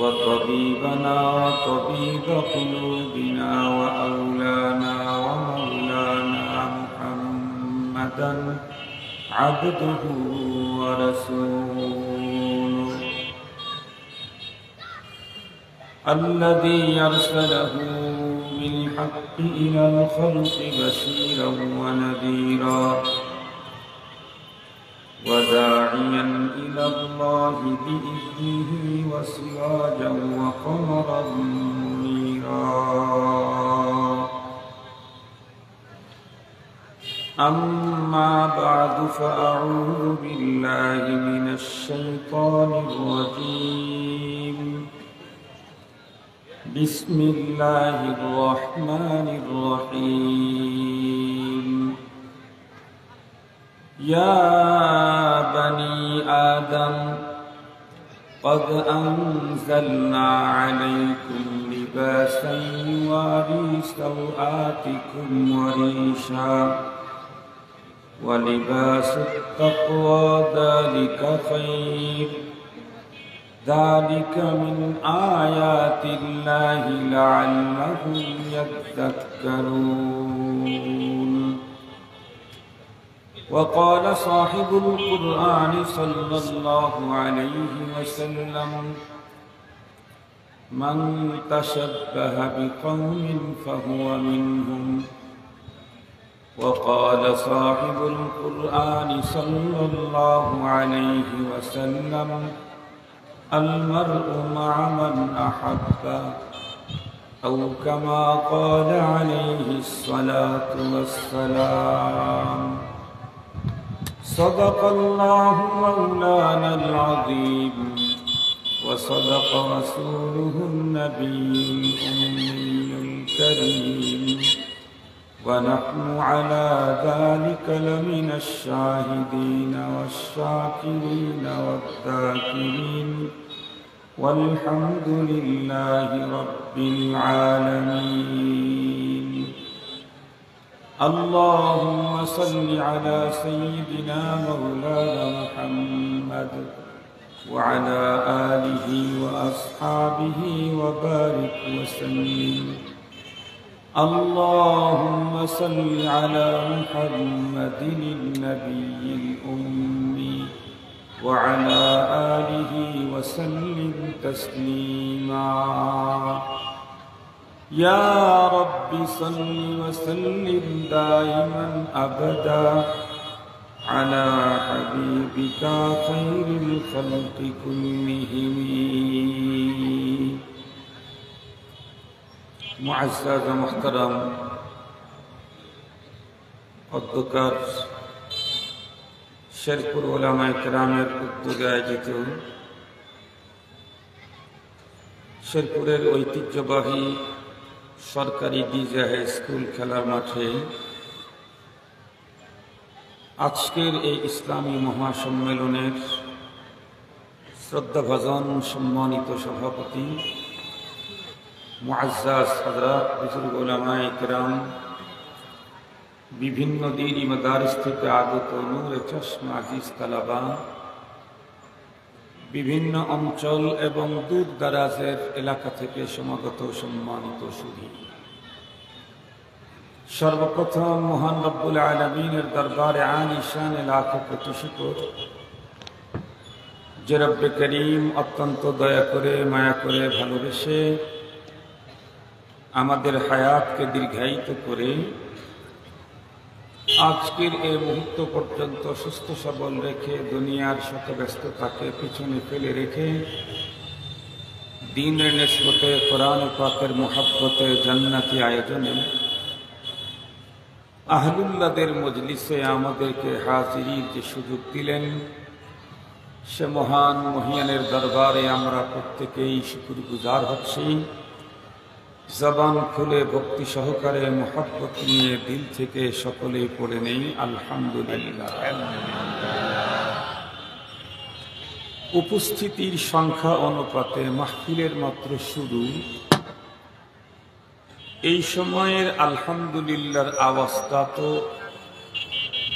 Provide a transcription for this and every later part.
وطبيبنا وطبيب قلوبنا وأولانا ومولانا محمدا عبده ورسوله. الذي أرسله بالحق إلى الخلق بشيرا ونذيرا. وداعيا إلى الله بإذنه وسراجا وقمرا منيرا. أما بعد فأعوذ بالله من الشيطان الرجيم. بسم الله الرحمن الرحيم. يا بني آدم قد أنزلنا عليكم لباسا يواري سوآتكم وريشا ولباس التقوى ذلك خير. ذلك من آيات الله لعلهم يذكرون. وقال صاحب القرآن صلى الله عليه وسلم من تشبه بقوم فهو منهم. وقال صاحب القرآن صلى الله عليه وسلم المرء مع من أحب. أو كما قال عليه الصلاة والسلام. صدق الله مولانا العظيم وصدق رسوله النبي الأمي الكريم. ونحن على ذلك لمن الشاهدين والشاكرين والذاكرين. والحمد لله رب العالمين. اللهم صل على سيدنا مولانا محمد وعلى آله وأصحابه وبارك وسلم. اللهم صل على محمد النبي الأمي وعلى آله وسلم تسليما. يا رب صل وسلم دائما أبدا على حبيبك خير الخلق كلهم معزز محترم অধ্যকার শেরপুর ওলামা কেরামের উদ্যোগে আয়োজিত শেরপুরের ঐতিহ্যবাহী সরকারি ডিজে হাই স্কুল খেলার মাঠে আজকের এই ইসলামী মহাসম্মেলনের শ্রদ্ধাভাজন সম্মানিত সভাপতি মুআজ্জাজ হযরত বুজুর্গ উলামায়ে কেরাম, বিভিন্ন দিন মাদারিস থেকে আগত নূরে চশমা আজিজ তালাবা বিভিন্ন অঞ্চল এবং দূর দারাজের এলাকা থেকে সমাগত সম্মানিত সুধী। সর্বপ্রথম মহান রব্বুল আলমিনের দরবারে আন ঈশান লাখ কোটি শুকর। যে রব্বে করিম অত্যন্ত দয়া করে, মায়া করে, ভালোবেসে আমাদের হায়াতকে দীর্ঘায়িত করে আজকের এই মুহূর্ত পর্যন্ত সুস্থ সবল রেখে দুনিয়ার শত ব্যস্ততাকে পিছনে ফেলে রেখে দিনের নেসবতে কোরআন পাকের মোহাব্বতে জান্নাতি আয়োজনে আহলুল্লাদের মজলিসে আমাদেরকে হাজিরির যে সুযোগ দিলেন, সে মহান মহিয়ানের দরবারে আমরা প্রত্যেকেই শুকুর গুজার হচ্ছি। জবান খুলে ভক্তি সহকারে মোহাব্বত নিয়ে দিল থেকে সকলেই পড়ে নেই, আলহামদুলিল্লাহ। উপস্থিতির সংখ্যা অনুপাতে মাহফিলের মাত্র শুরু। এই সময়ের আলহামদুলিল্লাহর আওয়াজটা তো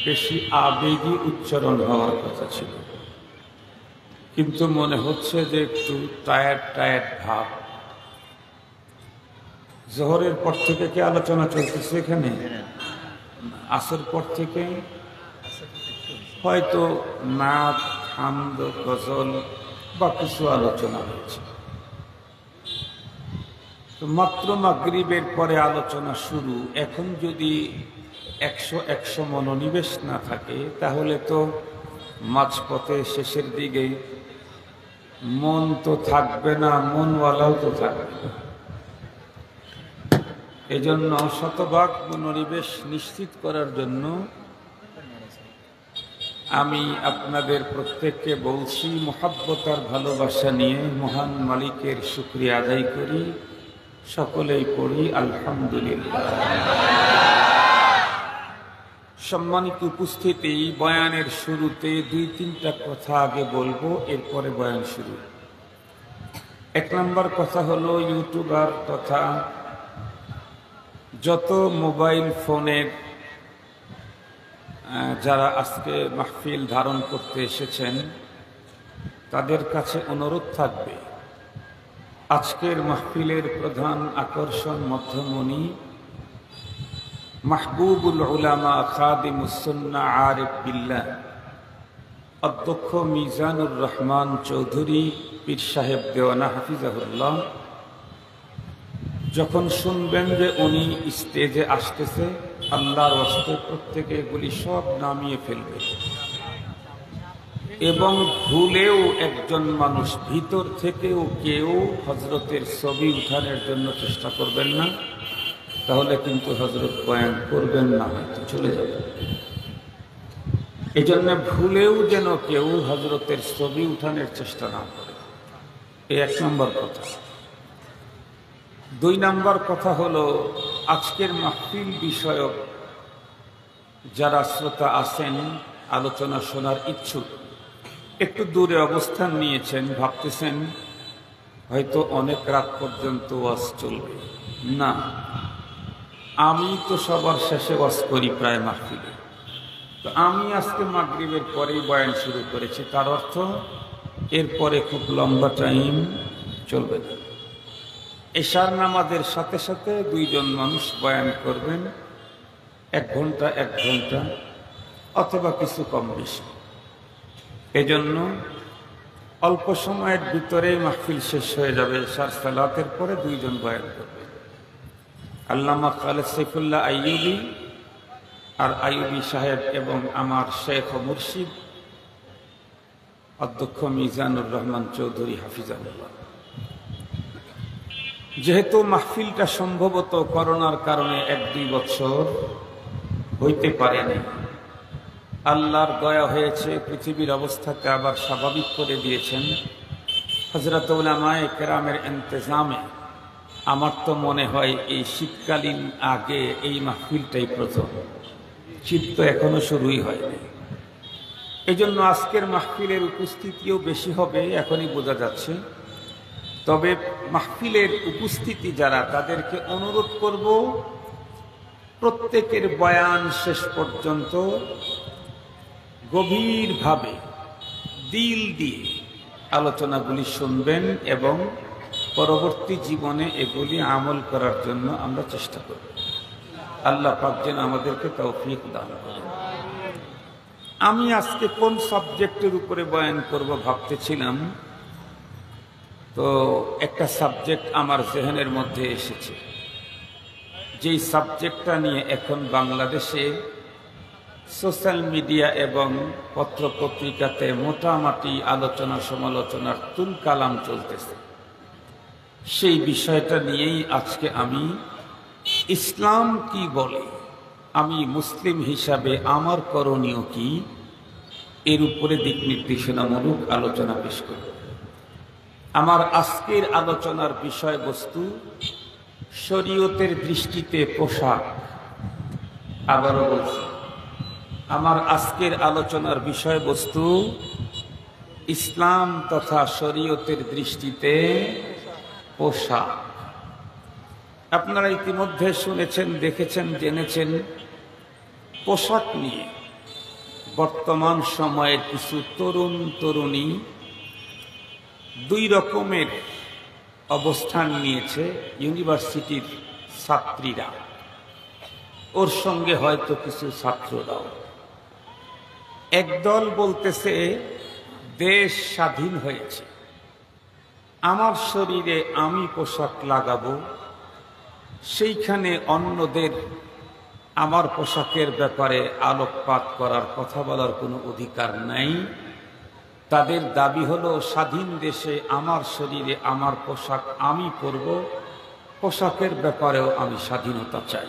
বেশি আবেগী উচ্চারণ হওয়ার কথা ছিল। কিন্তু মনে হচ্ছে যে একটু টায়ার্ড টায়ার্ড ভাব। জোহরের পর থেকে কি আলোচনা চলতেছে এখানে? আসর পর থেকে? হয়তো নাচ হামদ, গজল বা কিছু আলোচনা হয়েছে। তো মাত্র মাগরিবের পরে আলোচনা শুরু। এখন যদি একশো একশো মনোনিবেশ না থাকে, তাহলে তো মাঝপথে শেষের দিকে মন তো থাকবে না, মনওয়ালাও তো থাকবে না। এই জন্য শতভাগ মনোনিবেশ নিশ্চিত করার জন্য আমি আপনাদের প্রত্যেককে বলছি, মোহাব্বতার ভালোবাসা নিয়ে মহান মালিকের শুক্রিয়া আদায় করি। সকলেই পড়ি, আলহামদুলিল্লাহ। সম্মানিত উপস্থিতি, বয়ানের শুরুতে দুই তিনটা কথা আগে বলব, এরপরে বয়ান শুরু। এক নম্বর কথা হলো, ইউটিউবার তথা যত মোবাইল ফোনের যারা আজকে মাহফিল ধারণ করতে এসেছেন, তাদের কাছে অনুরোধ থাকবে, আজকের মাহফিলের প্রধান আকর্ষণ মধ্যমণি মাহবুবুল উলামা খাদিমুসন্না আরেফ বিল্লা অধ্যক্ষ মিজানুর রহমান চৌধুরী, পীর সাহেব দেওয়ানা হাফিজাহুল্লাহ যখন শুনবেন যে উনি স্টেজে আসতেছে, আল্লাহর অস্তে প্রত্যেকে এগুলি সব নামিয়ে ফেলবে। এবং ভুলেও একজন মানুষ ভিতর থেকেও কেউ হজরতের ছবি উঠানোর জন্য চেষ্টা করবেন না, তাহলে কিন্তু হজরত বয়ান করবেন না, হয়তো চলে যাবে। এই জন্য ভুলেও যেন কেউ হজরতের ছবি উঠানোর চেষ্টা না করে। এই এক নম্বর কথা। দুই নম্বর কথা হলো, আজকের মাহফিল বিষয়ক যারা শ্রোতা আছেন, আলোচনা শোনার ইচ্ছুক, একটু দূরে অবস্থান নিয়েছেন, ভাবতেছেন, হয়তো অনেক রাত পর্যন্ত ওয়াজ চলবে। না, আমি তো সবার শেষে ওয়াজ করি প্রায় মাহফিলে। তো আমি আজকে মাগরীবের পরেই বয়ান শুরু করেছি, তার অর্থ এরপরে খুব লম্বা টাইম চলবে না। এশার নামাজের সাথে সাথে দুইজন মানুষ বয়ান করবেন, এক ঘণ্টা এক ঘণ্টা, অথবা কিছু কম বেশি। এজন্য অল্প সময়ের ভিতরে মাহফিল শেষ হয়ে যাবে সার সালাতের পরে দুইজন বয়ান করবে আল্লামা খালেদ সৈফুল্লাহ আইয়ুবি আর আইয়ুবি সাহেব এবং আমার শেখ মুর্শিদ, অধ্যক্ষ মিজানুর রহমান চৌধুরী হাফিজ হাফিজানুল্লাহ যেহেতু মাহফিলটা সম্ভবত করোনার কারণে এক দুই বছর হইতে পারেনি আল্লাহর দয়া হয়েছে, পৃথিবীর অবস্থাকে আবার স্বাভাবিক করে দিয়েছেন। হজরত কেরামের ইন্তজামে আমার তো মনে হয় এই শীতকালীন আগে এই মাহফিলটাই প্রথম। শীত তো এখনও শুরুই হয়নি। এই জন্য আজকের মাহফিলের উপস্থিতিও বেশি হবে, এখনই বোঝা যাচ্ছে। তবে মাহফিলের উপস্থিতি যারা, তাদেরকে অনুরোধ করব, প্রত্যেকের বয়ান শেষ পর্যন্ত গভীরভাবে দিল দিয়ে আলোচনাগুলি শুনবেন এবং পরবর্তী জীবনে এগুলি আমল করার জন্য আমরা চেষ্টা করব। আল্লাহ পাক যেন আমাদেরকে তৌফিক দান করেন। আমি আজকে কোন সাবজেক্টের উপরে বয়ান করব ভাবতেছিলাম তো একটা সাবজেক্ট আমার জেহেনের মধ্যে এসেছে। যেই সাবজেক্টটা নিয়ে এখন বাংলাদেশে সোশ্যাল মিডিয়া এবং পত্রপত্রিকাতে মোটামুটি আলোচনা সমালোচনার তুল কালাম চলতেছে। সেই বিষয়টা নিয়েই আজকে আমি ইসলাম কি বলে, আমি মুসলিম হিসাবে আমার করণীয় কি, এর উপরে দিক নির্দেশনামূলক আলোচনা পেশ করব। আমার আজকের আলোচনার বিষয়বস্তু শরীয়তের দৃষ্টিতে পোশাক। আবারও বলছি, আমার আজকের আলোচনার বিষয়বস্তু ইসলাম তথা শরীয়তের দৃষ্টিতে পোশাক। আপনারা ইতিমধ্যে শুনেছেন, দেখেছেন, জেনেছেন, পোশাক নিয়ে বর্তমান সময়ের কিছু তরুণ তরুণী দুই রকমের অবস্থান নিয়েছে ইউনিভার্সিটির ছাত্রীরা। ওর সঙ্গে হয়তো কিছু ছাত্ররাও। একদল বলতেছে, দেশ স্বাধীন হয়েছে। আমার শরীরে আমি পোশাক লাগাবো। সেইখানে অন্যদের আমার পোশাকের ব্যাপারে আলোকপাত করার কথা বলার কোনো অধিকার নাই। তাদের দাবি হলো, স্বাধীন দেশে আমার শরীরে আমার পোশাক আমি পরব, পোশাকের ব্যাপারেও আমি স্বাধীনতা চাই।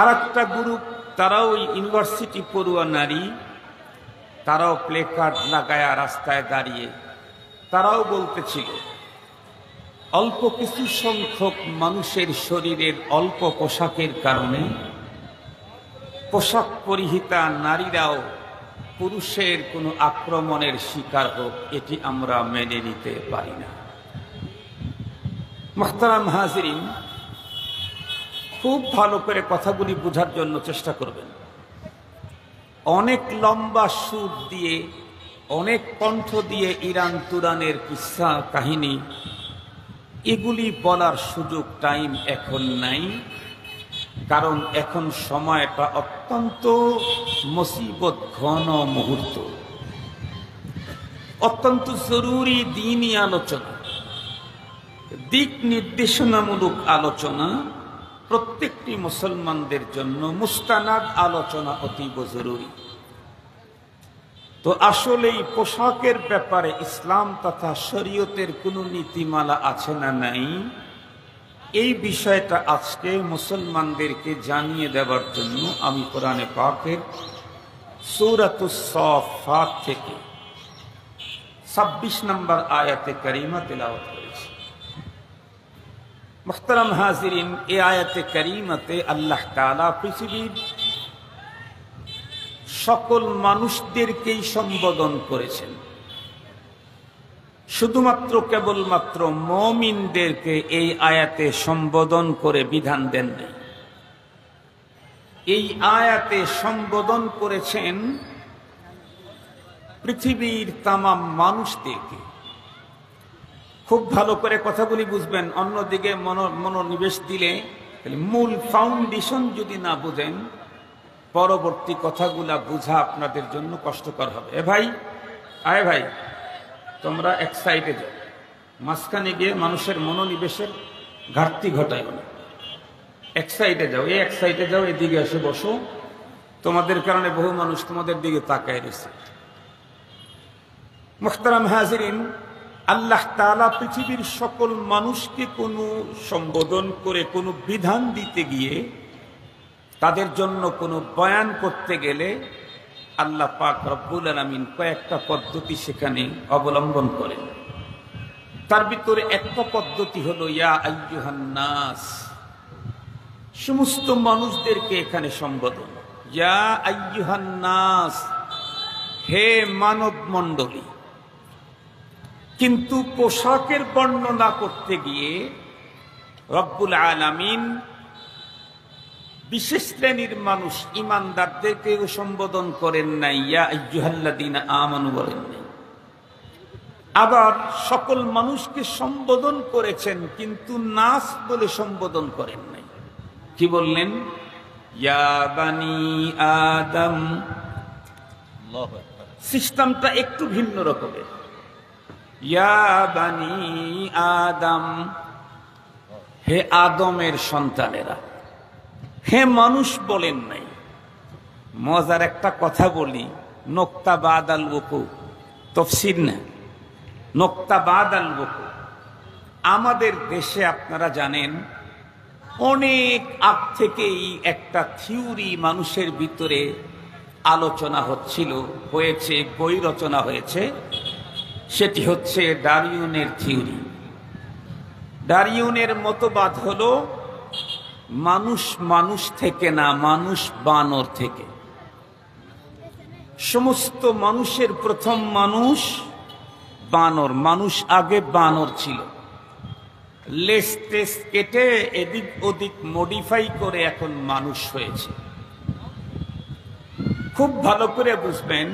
আর একটা গ্রুপ, তারাও ইউনিভার্সিটি পড়ুয়া নারী, তারাও প্লে কার্ড লাগায়া রাস্তায় দাঁড়িয়ে, তারাও বলতেছিল, অল্প কিছু সংখ্যক মানুষের শরীরের অল্প পোশাকের কারণে পোশাক পরিহিতা নারীরাও পুরুষের কোনো আক্রমণের শিকার হোক, এটি আমরা মেনে নিতে পারি না। মাহতারাম হাজরিন, খুব ভালো করে কথাগুলি বোঝার জন্য চেষ্টা করবেন। অনেক লম্বা সুর দিয়ে, অনেক কণ্ঠ দিয়ে ইরান তুরানের কিসা কাহিনী, এগুলি বলার সুযোগ টাইম এখন নাই। কারণ এখন সময়টা অত্যন্ত মুসিবত, ঘন মুহূর্ত। অত্যন্ত জরুরি দিনই আলোচনা। দিক নির্দেশনামূলক আলোচনা প্রত্যেকটি মুসলমানদের জন্য মুস্তানাদ আলোচনা অতীব জরুরি। তো আসলে এই পোশাকের ব্যাপারে ইসলাম তথা শরীয়তের কোনো নীতিমালা আছে না নাই? এই বিষয়টা আজকে মুসলমানদেরকে জানিয়ে দেওয়ার জন্য আমি কোরআনে পাকের সৌরাতুসফাত থেকে ছাব্বিশ নম্বর আয়াতে করিমা তেলাওয়াত করেছি। মুখতারাম হাজিরিন এ আয়াতে করিমাতে আল্লাহ তালা পৃথিবীর সকল মানুষদেরকেই সম্বোধন করেছেন। শুধুমাত্র কেবলমাত্র মমিনদেরকে এই আয়াতে সম্বোধন করে বিধান দেন নাই। এই আয়াতে সম্বোধন করেছেন পৃথিবীর তামাম মানুষদেরকে। খুব ভালো করে কথাগুলি বুঝবেন, অন্যদিকে মনোনিবেশ দিলে মূল ফাউন্ডেশন যদি না বুঝেন, পরবর্তী কথাগুলা বোঝা আপনাদের জন্য কষ্টকর হবে। এ ভাই, আয় ভাই তোমরা এক সাইডে যাও মাঝখানে গিয়ে মানুষের মনোনিবেশের ঘাটতি ঘটায় না। এক সাইডে যাও, এই এক সাইডে যাও এদিকে এসে বসো। তোমাদের কারণে বহু মানুষ তোমাদের দিকে তাকায় রয়েছে। মুখতারাম হাজিরিন, আল্লাহ তালা পৃথিবীর সকল মানুষকে কোনো সম্বোধন করে, কোনো বিধান দিতে গিয়ে তাদের জন্য কোনো বয়ান করতে গেলে আল্লাহ পাক রব্বুল আলমিন কয়েকটা পদ্ধতি সেখানে অবলম্বন করেন। তার ভিতরে একটা পদ্ধতি হলো, ইয়া আইয়ুহান্নাস, সমস্ত মানুষদেরকে এখানে সম্বোধন। ইয়া আইয়ুহান্নাস, হে মানব মণ্ডলী, কিন্তু পোশাকের বর্ণনা করতে গিয়ে রব্বুল আলামিন বিশেষ শ্রেণির মানুষ ইমানদারদেরকে সম্বোধন করেন নাই ইয়া ইজুহাল্লাদিন আমানু বলেন নাই। আবার সকল মানুষকে সম্বোধন করেছেন কিন্তু নাস বলে সম্বোধন করেন নাই। কি বললেন? আদম সিস্টেমটা একটু ভিন্ন রকমের। ইয়া বানি আদম হে আদমের সন্তানেরা হে মানুষ বলেন নাই। মজার একটা কথা বলি। নোক্তা বাদ আল বকু। তফসির না। নোক্তা বাদ আল বকু। আমাদের দেশে আপনারা জানেন, অনেক আগ থেকেই একটা থিওরি মানুষের ভিতরে আলোচনা হচ্ছিল, হয়েছে বই রচনা হয়েছে। সেটি হচ্ছে ডারিউনের থিওরি। ডারিউনের মতবাদ হলো মানুষ মানুষ থেকে না মানুষ বানর থেকে। সমস্ত মানুষের প্রথম মানুষ বানর মানুষ আগে বানর ছিল। লেস টেস কেটে এদিক ওদিক মডিফাই করে এখন মানুষ হয়েছে। খুব ভালো করে বুঝবেন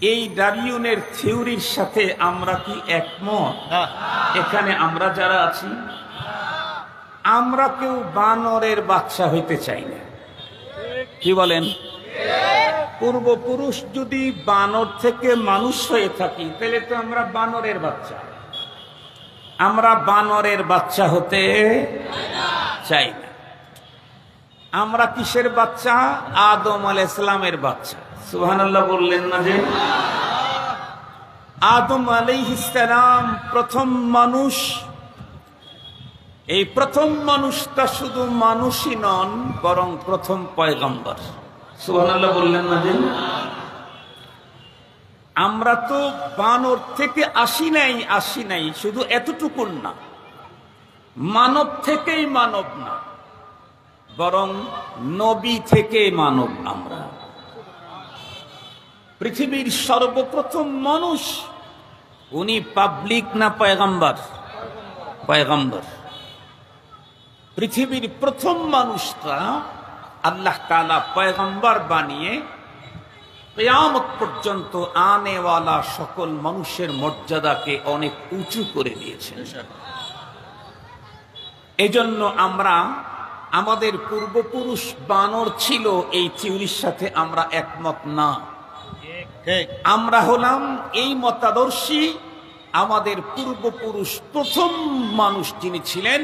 এই ডারিউনের থিওরির সাথে আমরা কি একমত? এখানে আমরা যারা আছি আমরা কেউ বানরের বাচ্চা হইতে চাই না। কি বলেন? পূর্বপুরুষ যদি বানর থেকে মানুষ হয়ে থাকি, তাহলে তো আমরা বানরের বাচ্চা আমরা বানরের বাচ্চা হতে চাই না। আমরা কিসের বাচ্চা আদম আল ইসলামের বাচ্চা সুবহানাল্লাহ বললেন না যে? আদম আলাই ইসলাম প্রথম মানুষ এই প্রথম মানুষটা শুধু মানুষই নন, বরং প্রথম পয়গম্বর। সুবহানাল্লাহ বললেন না যে? আমরা তো বানর থেকে আসি নাই আসি নাই, শুধু এতটুকুন না। মানব থেকেই মানব না, বরং নবী থেকে মানব আমরা। পৃথিবীর সর্বপ্রথম মানুষ, উনি পাবলিক না পয়গম্বর? পয়গম্বর। পৃথিবীর প্রথম মানুষটা আল্লাহ তালা পয়গম্বর বানিয়ে কেয়ামত পর্যন্ত আনেওয়ালা সকল মানুষের মর্যাদাকে অনেক উঁচু করে দিয়েছেন। এজন্য আমরা, আমাদের পূর্বপুরুষ বানর ছিল, এই থিওরির সাথে আমরা একমত না। আমরা হলাম এই মতাদর্শী, আমাদের পূর্বপুরুষ প্রথম মানুষ যিনি ছিলেন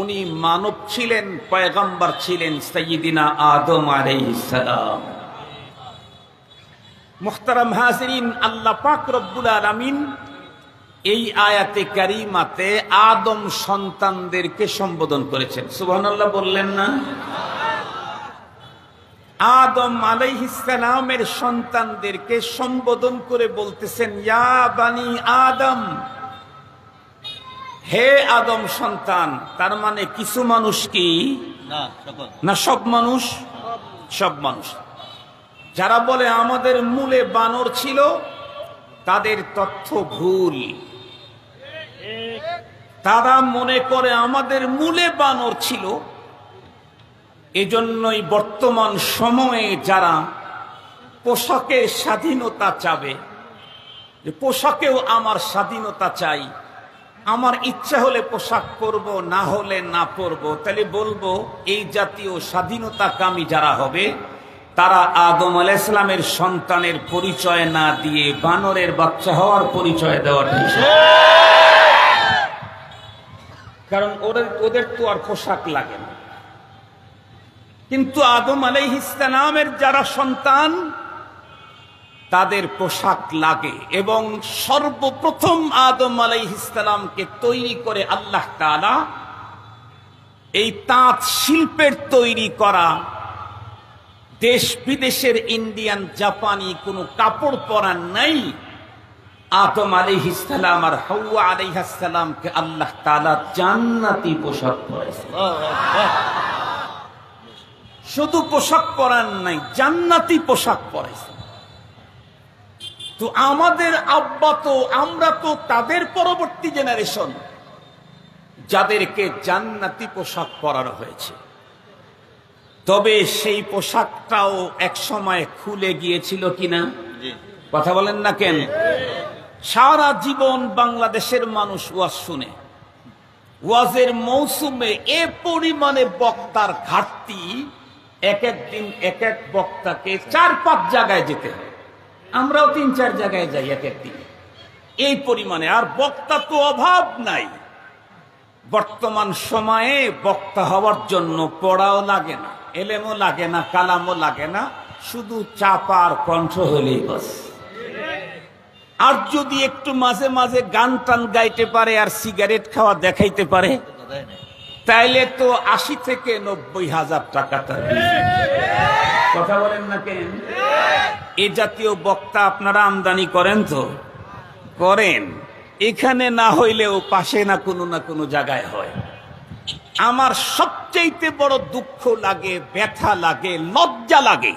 উনি মানব ছিলেন, পয়গম্বর ছিলেন সৈয়দিনা আদম আলাইহিসসালাম মুখতারাম হাজরিন, আল্লাহ পাক রব্বুল এই আয়াতে কারিমাতে আদম সন্তানদেরকে সম্বোধন করেছেন। সুবহানাল্লাহ বললেন না? আদম আলাইহিসসালামের সন্তানদেরকে সম্বোধন করে বলতেছেন, ইয়া বানি আদম হে আদম সন্তান তার মানে কিছু মানুষ কি? না সব মানুষ? সব মানুষ। যারা বলে আমাদের মূলে বানর ছিল তাদের তথ্য ভুল। তারা মনে করে আমাদের মূলে বানর ছিল এজন্যই বর্তমান সময়ে যারা পোশাকের স্বাধীনতা চাবে পোশাকেও আমার স্বাধীনতা চাই। আমার ইচ্ছা হলে পোশাক পরব, না হলে না পরব। তাহলে বলব, এই জাতীয় স্বাধীনতাকামী যারা হবে, তারা আদম আলাহ ইসলামের সন্তানের পরিচয় না দিয়ে বানরের বাচ্চা হওয়ার পরিচয় দেওয়ার কারণ ওদের ওদের তো আর পোশাক লাগে না। কিন্তু আদম আলাইহিসসালামের যারা সন্তান তাদের পোশাক লাগে এবং সর্বপ্রথম আদম আলাইহিসসালামকে তৈরি করে আল্লাহ তাআলা এই তাঁত শিল্পের তৈরি করা দেশ বিদেশের ইন্ডিয়ান জাপানি কোনো কাপড় পরার নাই। আদম আলাইহিসসালাম আর হাওয়া আলাইহিসসালামকে আল্লাহ তাআলা জান্নাতি পোশাক পরেছে শুধু পোশাক পরান নাই, জান্নাতি পোশাক পরাইছে। তো আমাদের আব্বা তো আমরা তো তাদের পরবর্তী জেনারেশন যাদেরকে জান্নাতি পোশাক পরানো হয়েছে। তবে সেই পোশাকটাও এক সময় খুলে গিয়েছিল কিনা? কথা বলেন না কেন? সারা জীবন বাংলাদেশের মানুষ ওয়াজ শুনে। ওয়াজের মৌসুমে এ পরিমাণে বক্তার ঘাটতি এক এক দিন এক এক বক্তাকে চার পাঁচ জায়গায় যেতে হয়। আমরাও তিন, চার জায়গায় যাই এক এক দিন। এই পরিমাণে আর বক্তা তো অভাব নাই। বর্তমান সময়ে বক্তা হওয়ার জন্য পড়াও লাগে না, এলেমও লাগে না, কালামও লাগে না, শুধু চাপা আর কণ্ঠ হলেই বাস। আর যদি একটু মাঝে মাঝে গান টান গাইতে পারে আর সিগারেট খাওয়া দেখাইতে পারে, তাইলে তো আশি থেকে নব্বই হাজার টাকা তার। কথা বলেন না কেন? এ জাতীয় বক্তা আপনারা আমদানি করেন তো? করেন। এখানে না হইলেও পাশে না কোনো না কোনো জায়গায় হয়। আমার সবচেয়ে বড় দুঃখ লাগে ব্যথা লাগে লজ্জা লাগে।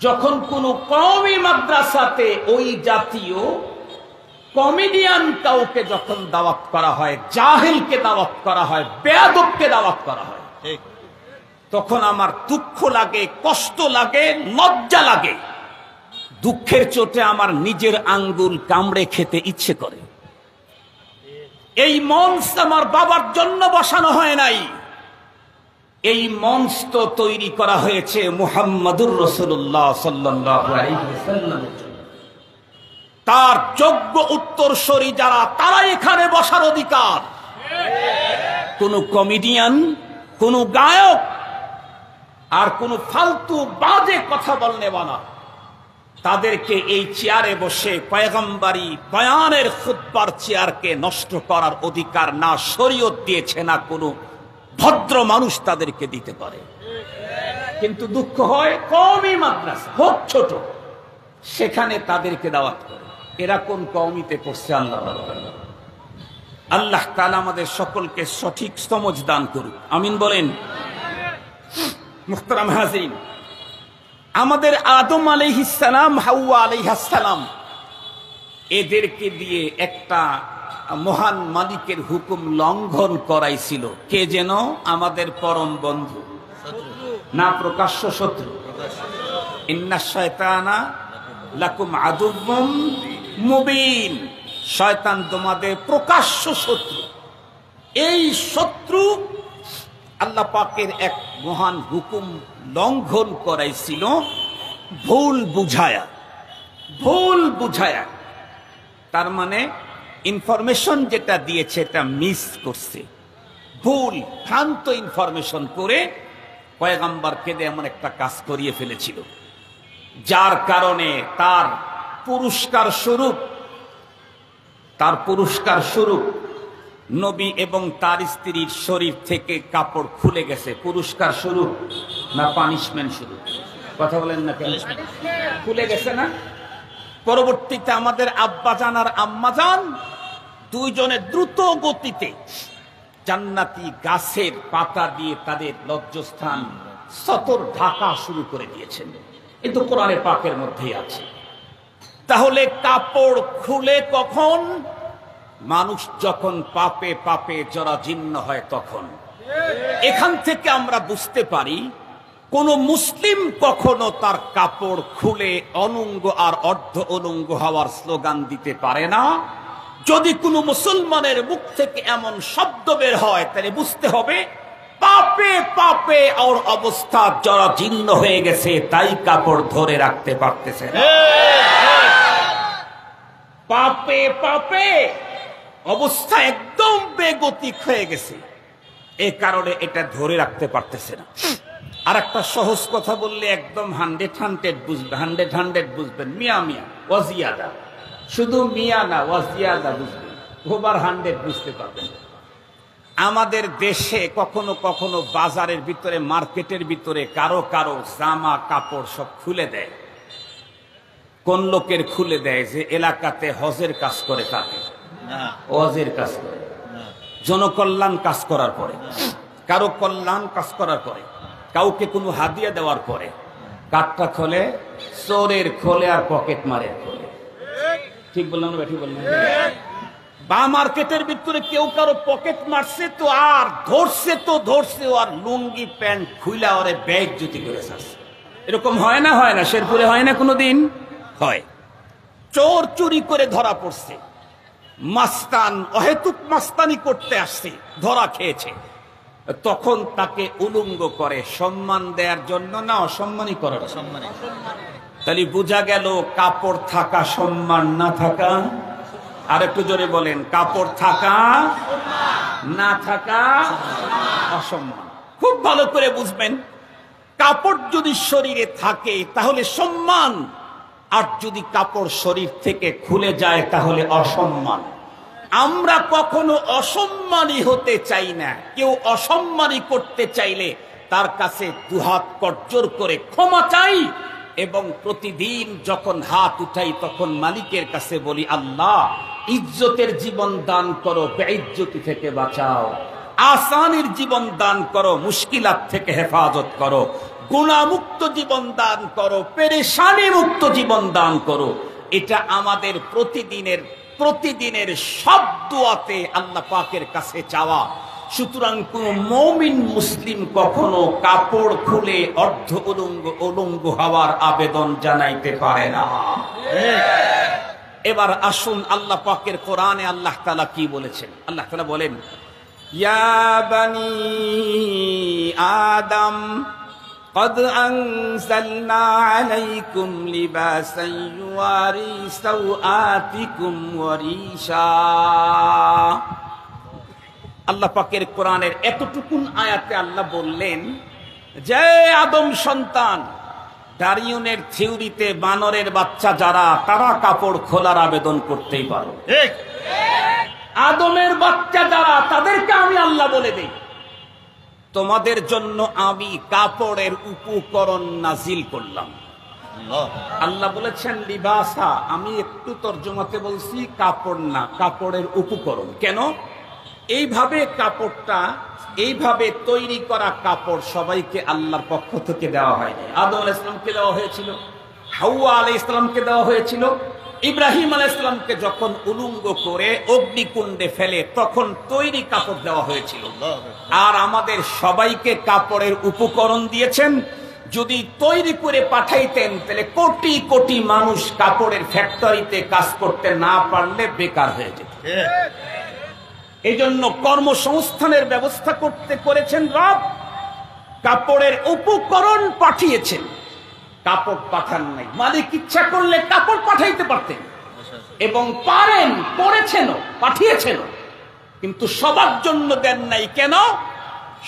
যখন কোনো কমই মাদ্রাসাতে ওই জাতীয় কমেডিয়ান কাউকে যখন দাওয়াত করা হয় জাহেলকে দাওয়াত করা হয় বেয়াদবকে দাওয়াত করা হয় ঠিক। তখন আমার দুঃখ লাগে, কষ্ট লাগে, লজ্জা লাগে। দুঃখের চোটে আমার নিজের আঙ্গুল কামড়ে খেতে ইচ্ছে করে। এই মঞ্চ আমার বাবার জন্য বসানো হয় নাই। এই মঞ্চ তো তৈরি করা হয়েছে মুহাম্মাদুর রসুল্লাহ সাল্লাহ তার যোগ্য উত্তরসরী যারা, তারা এখানে বসার অধিকার। কোন কমেডিয়ান কোন গায়ক আর কোন ফালতু বাজে কথা বলনে বানা তাদেরকে এই চেয়ারে বসে পয়গম্বারি বয়ানের খুদ্বার চেয়ারকে নষ্ট করার অধিকার না, শরীয়ত দিয়েছে না কোনো ভদ্র মানুষ তাদেরকে দিতে পারে। কিন্তু দুঃখ হয় কমই মাদ্রাসা, হোক ছোট, সেখানে তাদেরকে দাওয়াত করে। এরা কোন কমিতে পড়ছে আল্লাহ আল্লাহ তাআলা আমাদের সকলকে সঠিক সমজ দান করুক। আমিন বলেন। মুখতারাম হাজিন আমাদের আদম আলাইহিসালাম হাউয়া আলাইহাসালাম এদেরকে দিয়ে একটা মহান মালিকের হুকুম লঙ্ঘন করাইছিল। কে যেন? আমাদের পরম বন্ধু। না প্রকাশ্য শত্রু। শয়তানা লাকুম আদুব্বম মুবিন। শয়তান তোমাদের প্রকাশ্য শত্রু। এই শত্রু আল্লাহ পাকের এক মহান হুকুম লঙ্ঘন করাইছিল ভুল বুঝায়া ভুল বুঝায়া। তার মানে ইনফরমেশন যেটা দিয়েছে এটা মিস করছে। ভুল, ভ্রান্ত ইনফরমেশন করে পয়গাম্বারকে দিয়ে এমন একটা কাজ করিয়ে ফেলেছিল। যার কারণে তার পুরস্কার স্বরূপ, তার পুরস্কার স্বরূপ নবী এবং তার স্ত্রীর শরীর থেকে কাপড় খুলে গেছে। পুরস্কার স্বরূপ না পানিশমেন্ট স্বরূপ কথা বলেন না কেন? খুলে গেছে না? পরবর্তীতে আমাদের আব্বাজান আর আম্মাজান দুইজনে দ্রুত গতিতে জান্নাতি গাছের পাতা দিয়ে তাদের লজ্জস্থান সতর ঢাকা শুরু করে দিয়েছেন। কিন্তু কোরআনে পাকের মধ্যেই আছে। তাহলে কাপড় খুলে কখন? মানুষ যখন পাপে পাপে জরাজীর্ণ হয় তখন। এখান থেকে আমরা বুঝতে পারি কোন মুসলিম কখনো তার কাপড় খুলে অনুঙ্গ আর অর্ধ অনুঙ্গ হওয়ার স্লোগান দিতে পারে না। যদি কোনো মুসলমানের মুখ থেকে এমন শব্দ বের হয় তাহলে বুঝতে হবে পাপে পাপে ওর অবস্থা জরাজীর্ণ হয়ে গেছে তাই কাপড় ধরে রাখতে পারতেছে না। পাপে পাপে অবস্থা একদম বেগতিক হয়ে গেছে। এ কারণে এটা ধরে রাখতে পারতেছে না। আর একটা সহজ কথা বললে একদম হান্ড্রেড হান্ড্রেড বুঝবে হান্ড্রেড হান্ড্রেড বুঝবেন মিয়া মিয়া, ওয়াজিয়াদা। শুধু মিয়া না, ওয়াজিয়াদা বুঝবেন ওভার হান্ড্রেড বুঝতে পারবেন আমাদের দেশে কখনো কখনো বাজারের ভিতরে, মার্কেটের ভিতরে কারও কারও জামা, কাপড় সব খুলে দেয়। কোন লোকের খুলে দেয় যে এলাকাতে হজের কাজ করে থাকে। ওয়াজের কাজ করে। জনকল্যাণ কাজ করার পরে কারও কল্যাণ কাজ করার পরে কাউকে কোনো হাদিয়া দেওয়ার পরে কাঠটা খোলে চোরের খোলে আর পকেট মারের খোলে। ঠিক বললাম না বেঠি বললাম বা মার্কেটের ভিতরে কেউ কারও পকেট মারছে তো আর ধরছে তো ধরছে ও আর লুঙ্গি প্যান্ট খুইলা ওরে ব্যাগ জুতি করে ছাড়ছে। এরকম হয় না হয় না। শেরপুরে হয় না কোনোদিন? হয়। চোর চুরি করে ধরা পড়ছে। মাস্তান অহেতুক মাস্তানি করতে আসছে ধরা খেয়েছে। তখন তাকে উলঙ্গ করে সম্মান দেওয়ার জন্য না অসম্মানই করার সম্মানে তাহলে বোঝা গেল কাপড় থাকা সম্মান না থাকা? আর একটু জোরে বলেন কাপড় থাকা না থাকা অসম্মান। খুব ভালো করে বুঝবেন কাপড় যদি শরীরে থাকে তাহলে সম্মান আর যদি কাপড় শরীর থেকে খুলে যায় তাহলে অসম্মান। আমরা কখনো অসম্মানী হতে চাই না। কেউ অসম্মানী করতে চাইলে তার কাছে দুহাত করজোর করে ক্ষমা চাই এবং প্রতিদিন যখন হাত উঠাই তখন মালিকের কাছে বলি, আল্লাহ, ইজ্জতের জীবন দান করো বেইজ্জতি থেকে বাঁচাও। আসানির জীবন দান করো, মুশকিলাত থেকে হেফাজত করো। গুণামুক্ত জীবন দান করো পেরেশানি মুক্ত জীবন দান করো। এটা আমাদের প্রতিদিনের প্রতিদিনের সব দোয়াতে আল্লাহ পাকের কাছে চাওয়া। সুতরাং কোন মমিন মুসলিম কখনো কাপড় খুলে অর্ধ উলঙ্গ উলঙ্গ হওয়ার আবেদন জানাইতে পারে না। এবার আসুন আল্লাহ পাকের কোরআনে আল্লাহ তালা কি বলেছেন? আল্লাহ তালা বলেন, ইয়া বানি আদম قد أنزلنا عليكم لباسا يواري سوآتكم وريشا আল্লাহ পাকের কোরআনের এতটুকুন আয়াতে আল্লাহ বললেন যে আদম সন্তান ডারিউনের থিওরিতে বানরের বাচ্চা যারা তারা কাপড় খোলার আবেদন করতেই পারো ঠিক আদমের বাচ্চা যারা তাদেরকে আমি আল্লাহ বলে দেই তোমাদের জন্য আমি কাপড়ের উপকরণ নাজিল করলাম। আল্লাহ। আল্লাহ বলেছেন লিবাসা আমি একটু তর্জমাতে বলছি কাপড় না কাপড়ের উপকরণ। কেন? এইভাবে কাপড়টা এইভাবে তৈরি করা কাপড় সবাইকে আল্লাহর পক্ষ থেকে দেওয়া হয়নি। আদম আলাইসলামকে দেওয়া হয়েছিল হাউয়া আলাই ইসলামকে দেওয়া হয়েছিল ইব্রাহিম আলাহ ইসলামকে যখন উলুঙ্গ করে অগ্নিকুণ্ডে ফেলে, তখন তৈরি কাপড় দেওয়া হয়েছিল। আর আমাদের সবাইকে কাপড়ের উপকরণ দিয়েছেন। যদি তৈরি করে পাঠাইতেন, তাহলে কোটি কোটি মানুষ কাপড়ের ফ্যাক্টরিতে কাজ করতে না পারলে বেকার হয়ে যেত। এই জন্য কর্মসংস্থানের ব্যবস্থা করতে করেছেন রব। কাপড়ের উপকরণ পাঠিয়েছেন। কাপড় পাঠান নাই। মালিক ইচ্ছা করলে কাপড় পাঠাইতে পারতেন। এবং পারেন করেছেন পাঠিয়েছেন কিন্তু সবার জন্য দেন নাই কেন?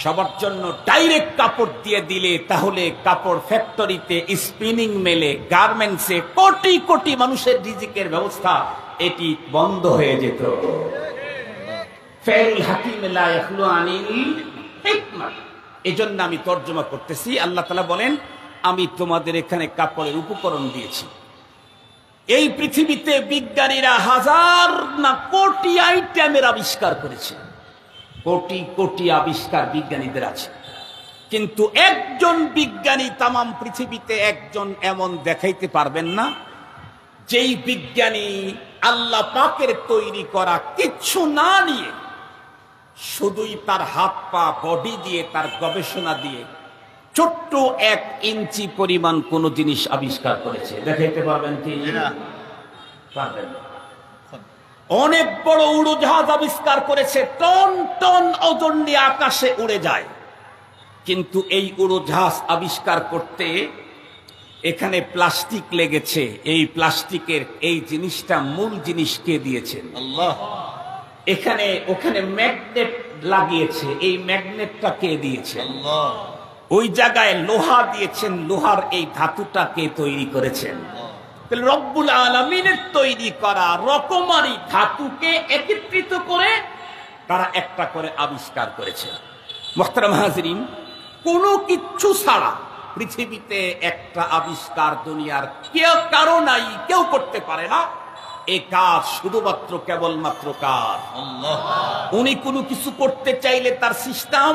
সবার জন্য ডাইরেক্ট কাপড় দিয়ে দিলে তাহলে কাপড় ফ্যাক্টরিতে স্পিনিং মেলে গার্মেন্টসে কোটি কোটি মানুষের রিজিকের ব্যবস্থা, এটি বন্ধ হয়ে যেত। ফেরুল হাকিম এজন্য আমি তর্জমা করতেছি। আল্লাহ তালা বলেন আমি তোমাদের এখানে কাপড়ের উপকরণ দিয়েছি। এই পৃথিবীতে বিজ্ঞানীরা হাজার না কোটি আইটেমের আবিষ্কার করেছে। কোটি কোটি আবিষ্কার বিজ্ঞানীদের আছে। কিন্তু একজন বিজ্ঞানী তামাম পৃথিবীতে একজন এমন দেখাইতে পারবেন না, যেই বিজ্ঞানী আল্লাহ পাকের তৈরি করা কিচ্ছু না নিয়ে শুধুই তার হাত পা বডি দিয়ে, তার গবেষণা দিয়ে ছোট্ট এক ইঞ্চি পরিমাণ কোন জিনিস আবিষ্কার করেছে। দেখাইতে পারবেন কি। পারবেন। অনেক বড় উড়োজাহাজ আবিষ্কার করেছে টন টন ওজন নিয়ে আকাশে উড়ে যায়। কিন্তু এই উড়োজাহাজ আবিষ্কার করতে এখানে প্লাস্টিক লেগেছে। এই প্লাস্টিকের এই জিনিসটা মূল জিনিস কে দিয়েছেন আল্লাহ। এখানে ওখানে ম্যাগনেট লাগিয়েছে। এই ম্যাগনেটটা কে দিয়েছে? আল্লাহ। ওই জায়গায় লোহা দিয়েছেন লোহার এই ধাতুটাকে তৈরি করেছেন? রব্বুল আলমিনের তৈরি করা রকমারি ধাতুকে একত্রিত করে তারা একটা করে আবিষ্কার করেছে মোখতারাম হাজরিন কোনো কিচ্ছু ছাড়া পৃথিবীতে একটা আবিষ্কার দুনিয়ার কেউ কারও নাই কেউ করতে পারে না। এ কাজ শুধুমাত্র কেবলমাত্র কাজ উনি কোনো কিছু করতে চাইলে তার সিস্টেম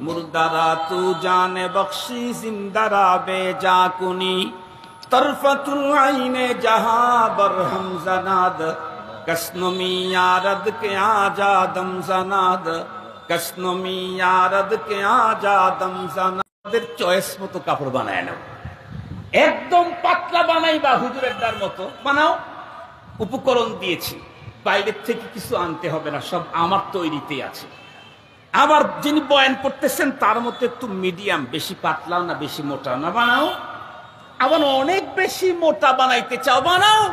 মুর্দারা, তু জানে বখশি জিন্দারা, বেজা কুনি। তরফতুল আইনে জাহা বরহম জনাদ। কসনমি ইয়ারদ কে আজাদম জনাদ। কসনমি ইয়ারদ কে আজাদম জনাদের চয়েস মতো কাপড় বানায় নাও। একদম পাতলা বানাইবা হুজুরের দার মতো। বানাও। উপকরণ দিয়েছি। বাইরের থেকে কিছু আনতে হবে না, সব আমার তৈরিতে আছে। আবার যিনি বয়ান করতেছেন, তার মধ্যে একটু মিডিয়াম বেশি পাতলাও না, বেশি মোটা না। বানাও। আবার অনেক বেশি মোটা বানাইতে চাও, বানাও।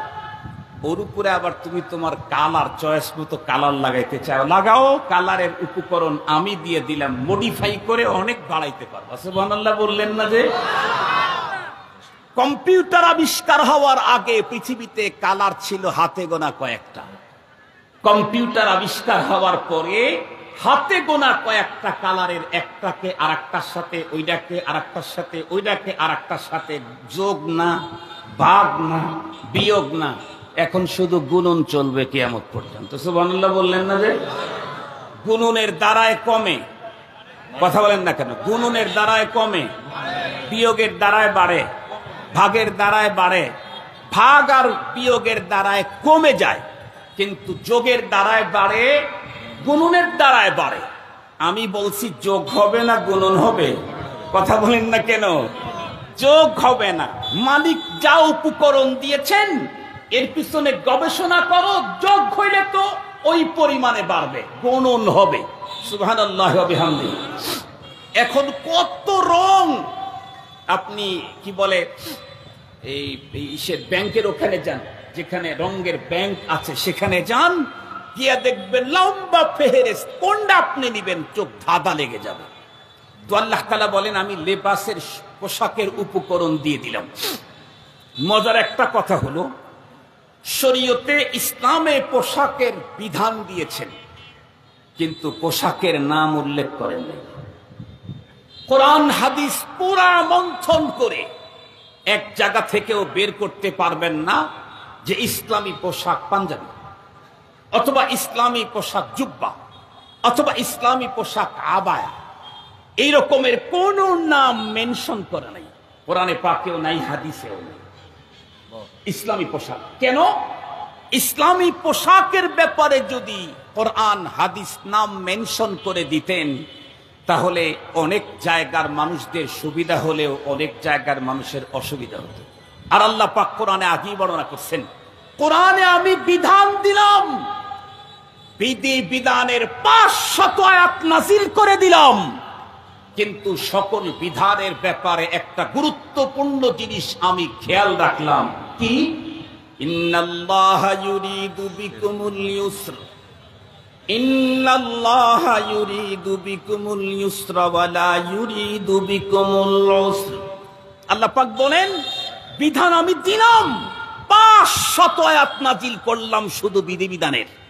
ওর উপরে আবার তুমি তোমার কালার চয়েস মতো কালার লাগাইতে চাও। লাগাও কালারের উপকরণ আমি দিয়ে দিলাম মডিফাই করে অনেক বাড়াইতে পারব। সুবহানাল্লাহ বললেন না যে? কম্পিউটার আবিষ্কার হওয়ার আগে পৃথিবীতে কালার ছিল হাতে গোনা কয়েকটা। কম্পিউটার আবিষ্কার হওয়ার পরে হাতে গোনা কয়েকটা কালারের একটাকে আর একটার সাথে, ওইটাকে আর একটার সাথে, ওইটাকে আর একটার সাথে, যোগ না ভাগ না, বিয়োগ না। এখন শুধু গুণন চলবে কিয়ামত পর্যন্ত। সুবহানাল্লাহ বললেন না যে? গুণনের দ্বারায় কমে। কথা বলেন না কেন? গুণনের দ্বারায় কমে। বিয়োগের দ্বারায় বাড়ে। ভাগের দ্বারায় বাড়ে। ভাগ আর বিয়োগের দ্বারায় কমে যায়। কিন্তু যোগের দ্বারায় বাড়ে গুণনের দ্বারায় বাড়ে। আমি বলছি, যোগ হবে না গুণন হবে? কথা বলেন না কেন? যোগ হবে না। মালিক যা উপকরণ দিয়েছেন, এর পিছনে গবেষণা করো, যোগ হইলে তো ওই পরিমাণে বাড়বে গুণন হবে। এখন কত রং আপনি, কি বলে, এই ব্যাংকের ওখানে যান, যেখানে রঙের ব্যাংক আছে, সেখানে যান গিয়া দেখবেন, লম্বা ফেহেরেস, কোনটা আপনি নিবেন, চোখ ধাঁধা লেগে যাবে। তো আল্লাহ তালা বলেন, আমি লেবাসের পোশাকের উপকরণ দিয়ে দিলাম। মজার একটা কথা হলো, শরীয়তে ইসলামে পোশাকের বিধান দিয়েছেন, কিন্তু পোশাকের নাম উল্লেখ করেন কোরআন, হাদিস পুরা মন্থন করে এক জায়গা থেকেও বের করতে পারবেন না যে ইসলামী পোশাক পাঞ্জাবি। অথবা ইসলামী পোশাক জুব্বা, অথবা ইসলামী পোশাক আবায়া, এই রকমের কোন নাম মেনশন করে নাই। কোরআনে পাকেও নাই, হাদিসেও নাই। ইসলামী পোশাক। কেন? ইসলামী পোশাকের ব্যাপারে যদি কোরআন, হাদিস নাম মেনশন করে দিতেন, তাহলে অনেক জায়গার মানুষদের সুবিধা হলেও অনেক জায়গার মানুষের অসুবিধা হতো। আর আল্লাহ পাক কোরআনে আগেই বর্ণনা করছেন, কোরআনে আমি বিধান দিলাম বিধি বিধানের পাঁচ শত আয়াত নাজিল করে দিলাম। কিন্তু সকল বিধানের ব্যাপারে একটা গুরুত্বপূর্ণ জিনিস আমি খেয়াল রাখলাম। কি? আল্লাহ পাক বলেন বিধান আমি দিলাম পাঁচ শত আয়াত নাজিল করলাম শুধু বিধিবিধানের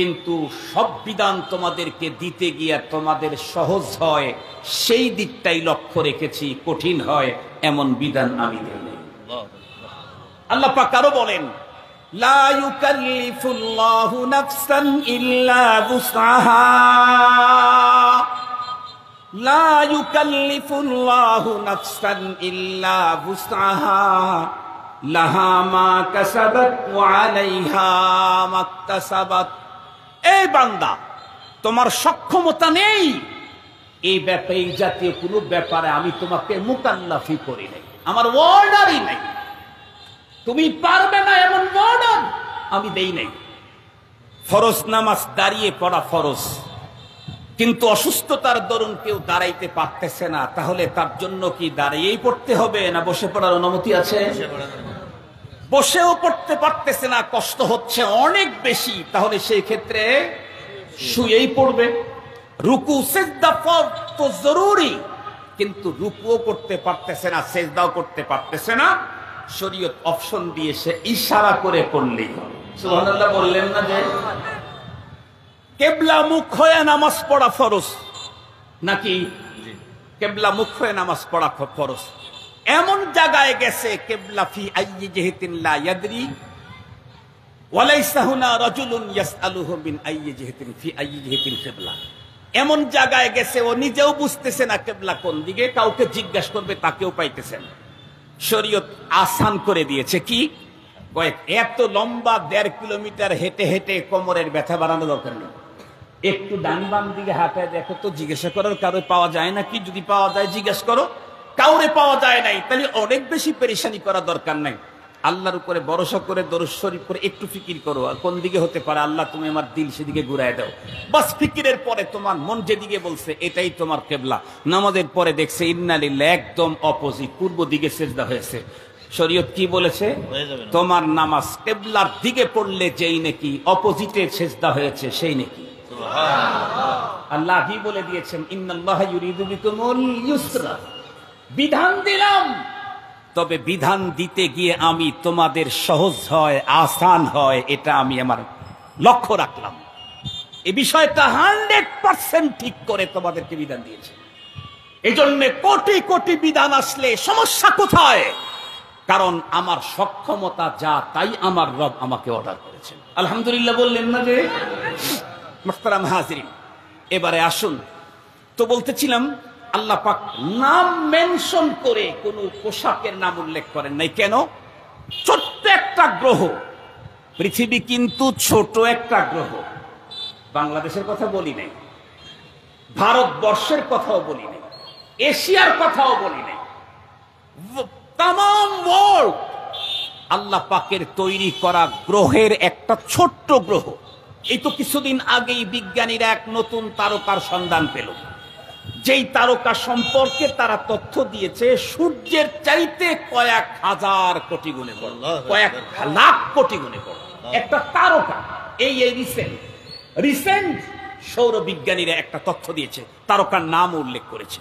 কিন্তু সব বিধান তোমাদেরকে দিতে গিয়া তোমাদের সহজ হয়, সেই দিকটাই লক্ষ্য রেখেছি, কঠিন হয়, এমন বিধান আমি দিই আল্লাহ পাক আরও বলেন, লা লাহা মা কাসাবাত আলাইহা মাকতাসাবাত এই বান্দা, তোমার সক্ষমতা নেই। এই ব্যাপারে, এই জাতীয় কোনো ব্যাপারে আমি তোমাকে মুকাল্লাফি করি নাই। আমার অর্ডারই নাই। তুমি পারবে না এমন অর্ডার আমি দেই নাই। ফরজ নামাজ দাঁড়িয়ে পড়া ফরজ। কিন্তু অসুস্থতার দরুন কেউ দাঁড়াইতে পারতেছে না, তাহলে তার জন্য কি দাঁড়িয়েই পড়তে হবে না বসে পড়ার অনুমতি আছে? বসেও পড়তে পারতেছে না, কষ্ট হচ্ছে অনেক বেশি। তাহলে সেই ক্ষেত্রে শুয়েই পড়বে। রুকু, সেজদা তো জরুরি, কিন্তু রুকুও করতে পারতেছে না, সেজদাও করতে পারতেছে না। শরীয়ত অপশন দিয়ে সে ইশারা করে হবে। সুবহানাল্লাহ বললেন না যে, কেবলা মুখ হয়ে নামাজ পড়া ফরজ, নাকি কেবলা মুখ হয়ে নামাজ পড়া ফরজ? এমন জায়গায় গেছে, কেবলা ফি আইয়ি জিহাতিন কিবলা। এমন জায়গায় গেছে, ও নিজেও বুঝতেছে না কেবলা কোন দিকে, কাউকে জিজ্ঞাসা করবে, তাকেও পাইতেছে না শরীয়ত আসান করে দিয়েছে কি? এত লম্বা দেড় কিলোমিটার হেঁটে হেঁটে কোমরের ব্যথা বাড়ানো দরকার নেই। একটু ডান বাম দিকে হাঁটায় দেখো তো, জিজ্ঞাসা করার কারও পাওয়া যায় না কি? যদি পাওয়া যায়, জিজ্ঞাসা করো। কাউরে পাওয়া যায় নাই। তাহলে অনেক বেশি পেরেশানি করা দরকার নাই। আল্লাহর উপরে ভরসা করে শরীফ করে একটু ফিকির করো। আর কোন দিকে হতে পারে আল্লাহ তুমি আমার দিল সেদিকে ঘুরায় দাও। বাস ফিকিরের পরে তোমার মন যেদিকে বলছে এটাই তোমার কেবলা। নামাজের পরে দেখছে ইন্নালিল্লা একদম অপোজিট পূর্ব দিকে সেজদা হয়েছে। শরীয়ত কি বলেছে। তোমার নামাজ কেবলার দিকে পড়লে যেই নাকি অপোজিটে সেজদা হয়েছে সেই নাকি। আল্লাহ বলে দিয়েছেন ইন্নাল্লাহ ইউরিদু বিকুমুল ইউসরা। বিধান দিলাম। তবে বিধান দিতে গিয়ে আমি তোমাদের সহজ হয়, আসান হয়, এটা আমি আমার লক্ষ্য রাখলাম। এই বিষয়টা হান্ড্রেড পার্সেন্ট ঠিক করে তোমাদেরকে বিধান দিয়েছে। এই জন্য কোটি কোটি বিধান আসলে সমস্যা কোথায়? কারণ আমার সক্ষমতা যা, তাই আমার রব আমাকে অর্ডার করেছেন। আলহামদুলিল্লাহ বললেন না যে? মোখতারাম হাজিরিন, এবারে আসুন। তো বলতেছিলাম আল্লাহ পাক নাম মেনশন করে কোন পোশাকের নাম উল্লেখ করেন নাই। কেন? ছোট্ট একটা গ্রহ। পৃথিবী কিন্তু ছোট একটা গ্রহ। বাংলাদেশের কথা বলি নাই। ভারতবর্ষের কথাও বলি নাই। এশিয়ার কথাও বলি নাই। তাম আল্লাহ পাকের তৈরি করা গ্রহের একটা ছোট্ট গ্রহ। এই তো কিছুদিন আগেই বিজ্ঞানীরা এক নতুন তারকার সন্ধান পেল। যেই তারকা সম্পর্কে তারা তথ্য দিয়েছে সূর্যের চাইতে কয়েক হাজার কোটি গুণে বড়। কয়েক লাখ কোটি গুণে বড়। একটা তারকা এই এই রিসেন্ট রিসেন্ট সৌর বিজ্ঞানীরা একটা তথ্য দিয়েছে তারকার নাম উল্লেখ করেছে।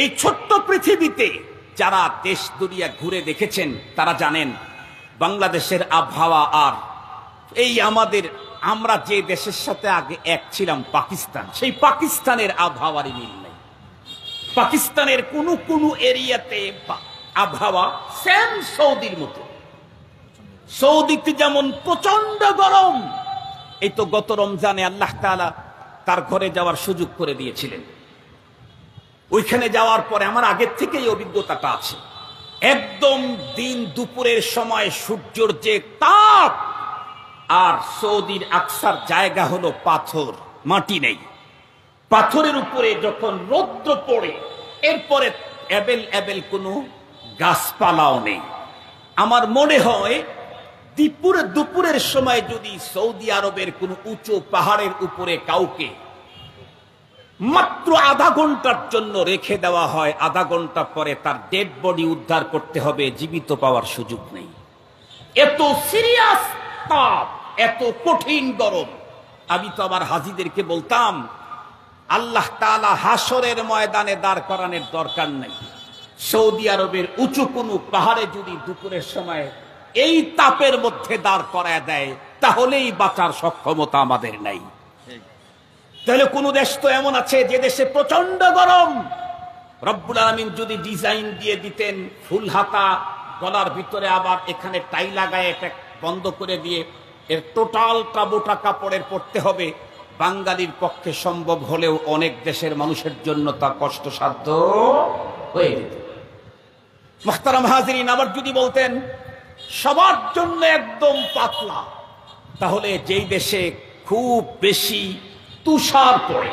এই ছোট্ট পৃথিবীতে যারা দেশ দুনিয়া ঘুরে দেখেছেন তারা জানেন বাংলাদেশের আবহাওয়া আর এই আমাদের আমরা যে দেশের সাথে আগে এক ছিলাম পাকিস্তান, সেই পাকিস্তানের আবহাওয়ারই মিল নেই। পাকিস্তানের কোন কোন এরিয়াতে আবহাওয়া সেম সৌদির মতো। সৌদিতে যেমন প্রচণ্ড গরম, এই তো গত রমজানে আল্লাহ তাআলা তার ঘরে যাওয়ার সুযোগ করে দিয়েছিলেন। ওইখানে যাওয়ার পরে আমার আগের থেকেই অভিজ্ঞতাটা আছে। একদম দিন দুপুরের সময় সূর্যর যে তাপ আর সৌদির আকসার জায়গা হলো পাথর, মাটি নেই। পাথরের উপরে যখন রৌদ্র পড়ে, এরপরে অ্যাবেল অ্যাবেল কোনো গাছপালাও নেই। আমার মনে হয়, দুপুরে দুপুরের সময় যদি সৌদি আরবের কোনো উঁচু পাহাড়ের উপরে কাউকে মাত্র আধা ঘণ্টার জন্য রেখে দেওয়া হয়, আধা ঘণ্টা পরে তার ডেড বডি উদ্ধার করতে হবে, জীবিত পাওয়ার সুযোগ নেই। এত সিরিয়াস তাপ এত কঠিন গরম। আমি তো আমার হাজিদেরকে বলতাম, আল্লাহ তাআলা হাসরের ময়দানে দাঁড় করানোর দরকার নেই। সৌদি আরবের উঁচু কোনো পাহাড়ে যদি দুপুরের সময় এই তাপের মধ্যে দাঁড় করায় দেয়, তাহলেই বাঁচার সক্ষমতা আমাদের নাই। তাহলে কোন দেশ তো এমন আছে যে দেশে প্রচণ্ড গরম। রব্বুল আলমিন যদি ডিজাইন দিয়ে দিতেন, ফুল হাতা, গলার ভিতরে আবার এখানে টাই লাগায় এটা বন্ধ করে দিয়ে এর টোটালটা মোটা কাপড়ের পড়তে হবে। বাঙালির পক্ষে সম্ভব হলেও অনেক দেশের মানুষের জন্য তা কষ্টসাধ্য হয়ে যেত মোহতারাম হাজিরিন, আবার যদি বলতেন, সবার জন্য একদম পাতলা, তাহলে যেই দেশে খুব বেশি তুষার পড়ে,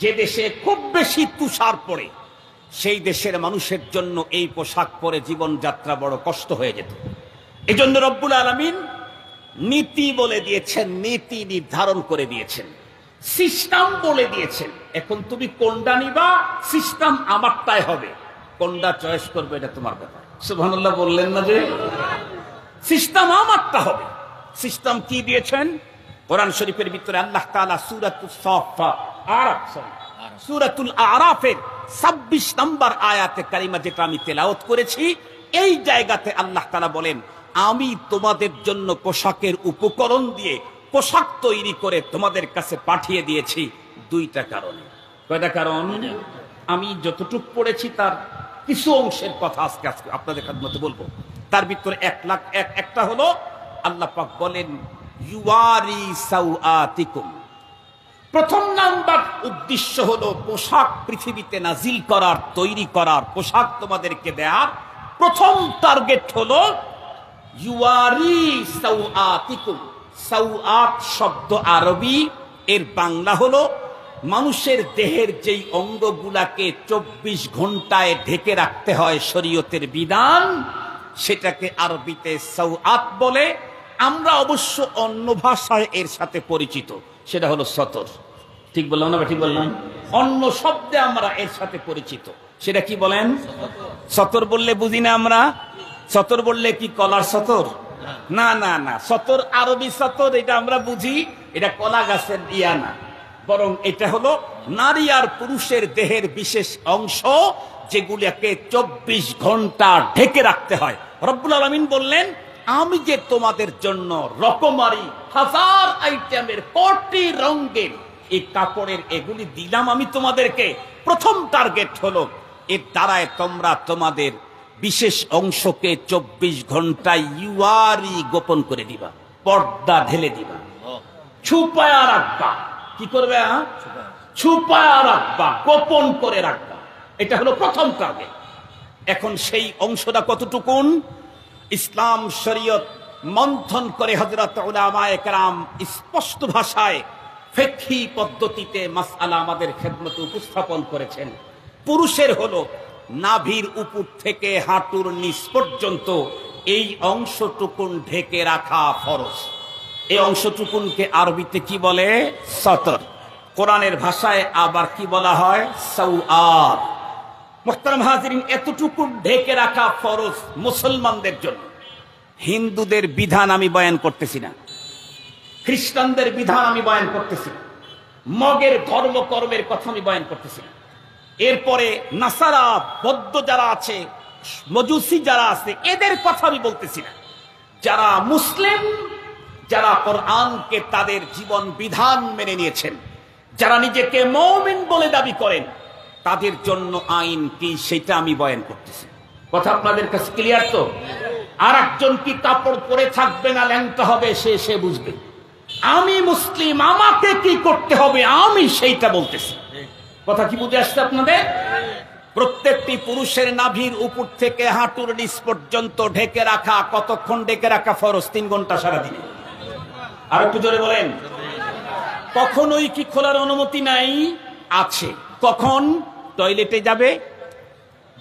যে দেশে খুব বেশি তুষার পড়ে, সেই দেশের মানুষের জন্য এই পোশাক পরে জীবনযাত্রা বড় কষ্ট হয়ে যেত। এই জন্য রব্বুল আলমিন নীতি বলে দিয়েছেন, নীতি নির্ধারণ করে দিয়েছেন, সিস্টেম বলে দিয়েছেন। এখন তুমি কোনটা নিবা, সিস্টেম আমারটাই হবে। কোনটা চয়েস করবে এটা তোমার ব্যাপার। সুবহানাল্লাহ বললেন না যে? সিস্টেম আমারটা হবে। সিস্টেম কি দিয়েছেন? কোরআন শরীফের ভিতরে আল্লাহ তাআলা সূরাতুস সাফফাত আরাফ সূরাতুল আরাফের 26 নম্বর আয়াতে কারিমা যেটা আমি তেলাওয়াত করেছি, এই জায়গাতে আল্লাহ তাআলা বলেন আমি তোমাদের জন্য পোশাকের উপকরণ দিয়ে পোশাক তৈরি করে তোমাদের কাছে পাঠিয়ে দিয়েছি দুইটা কারণে। কয়টা কারণ? আমি যতটুক পড়েছি তার কিছু অংশের কথা আজকে আজকে আপনাদের মতো বলব। তার ভিতরে এক লাখ এক, একটা হলো আল্লাহ পাক বলেন, ইউয়ারি সাউআতিকুম। প্রথম নাম্বার উদ্দেশ্য হলো পোশাক পৃথিবীতে নাজিল করার, তৈরি করার পোশাক তোমাদেরকে দেয়ার প্রথম টার্গেট হলো ইউয়ারি সাউআতিকুম। সাউআত শব্দ আরবি, এর বাংলা হলো, মানুষের দেহের যেই অঙ্গগুলাকে চব্বিশ ঘন্টায় ঢেকে রাখতে হয় শরীয়তের বিধান, সেটাকে আরবিতে সাউআত বলে। আমরা অবশ্য অন্য ভাষায় এর সাথে পরিচিত, সেটা হলো সতর। ঠিক বললাম না ঠিক বললাম? অন্য শব্দে আমরা এর সাথে পরিচিত, সেটা কি বলেন? সতর বললে বুঝি না আমরা? সতর বললে কি কলার সতর? না না না, সতর আরবি সতর, এটা আমরা বুঝি, এটা কলা গাছের ইয়া না। বরং এটা হলো নারী আর পুরুষের দেহের বিশেষ অংশ যেগুলিকে চব্বিশ ঘণ্টা ঢেকে রাখতে হয়। রব্বুল আলমিন বললেন, আমি যে তোমাদের জন্য রকমারি হাজার আইটেমের কোটি রঙের এই কাপড়ের এগুলি দিলাম আমি তোমাদেরকে। প্রথম টার্গেট হলো, এর দ্বারায় তোমরা তোমাদের বিশেষ অংশকে চব্বিশ ঘন্টায় ইউয়ারি গোপন করে দিবা পর্দা ঢেলে দিবা। ছুপায়া রাখবা। কি করবে হ্যাঁ? ছুপায়া রাখবা। গোপন করে রাখবা। এটা হলো প্রথম টার্গেট এখন সেই অংশটা কতটুকুন? ইসলাম শরীয়ত মন্থন করে হজরত উলামায়ে কেরাম স্পষ্ট ভাষায় ফেক্ষি পদ্ধতিতে মাসআলা আমাদের খেদমতে উপস্থাপন করেছেন। পুরুষের হলো নাভির উপর থেকে হাঁটুর নিচ পর্যন্ত এই অংশটুকুন ঢেকে রাখা ফরজ। এই অংশটুকুনকে আরবিতে কি বলে? সতর। কোরআনের ভাষায় আবার কি বলা হয়? সৌআদ মোহতারাম হাজিরিন এতটুকু ঢেকে রাখা ফরজ মুসলমানদের জন্য। হিন্দুদের বিধান আমি বয়ান করতেছি না। খ্রিস্টানদের বিধান আমি বয়ান করতেছি। মগের ধর্মকর্মের কথা আমি বয়ান করতেছি না। এরপরে নাসারা বৌদ্ধ যারা আছে, মজুসি যারা আছে, এদের কথা আমি বলতেছি না। যারা মুসলিম, যারা কোরআনকে তাদের জীবন বিধান মেনে নিয়েছেন, যারা নিজেকে মৌমিন বলে দাবি করেন, তাদের জন্য আইন কি সেটা আমি বয়ান করতেছি। কথা আপনাদের কাছে ক্লিয়ার তো? আর একজন কি কাপড় পরে থাকবে না, ল্যাংটা হবে, সে সে বুঝবে। আমি মুসলিম, আমাকে কি করতে হবে, আমি সেইটা বলতেছি। কথা কি বুঝে আসছে আপনাদের? প্রত্যেকটি পুরুষের নাভির উপর থেকে হাঁটুর নিচ পর্যন্ত ঢেকে রাখা, কতক্ষণ ঢেকে রাখা ফরজ? তিন ঘণ্টা সারাদিনে আর একটু জোরে বলেন। কখনোই কি খোলার অনুমতি নাই? আছে। কখন? টয়লেটে যাবে।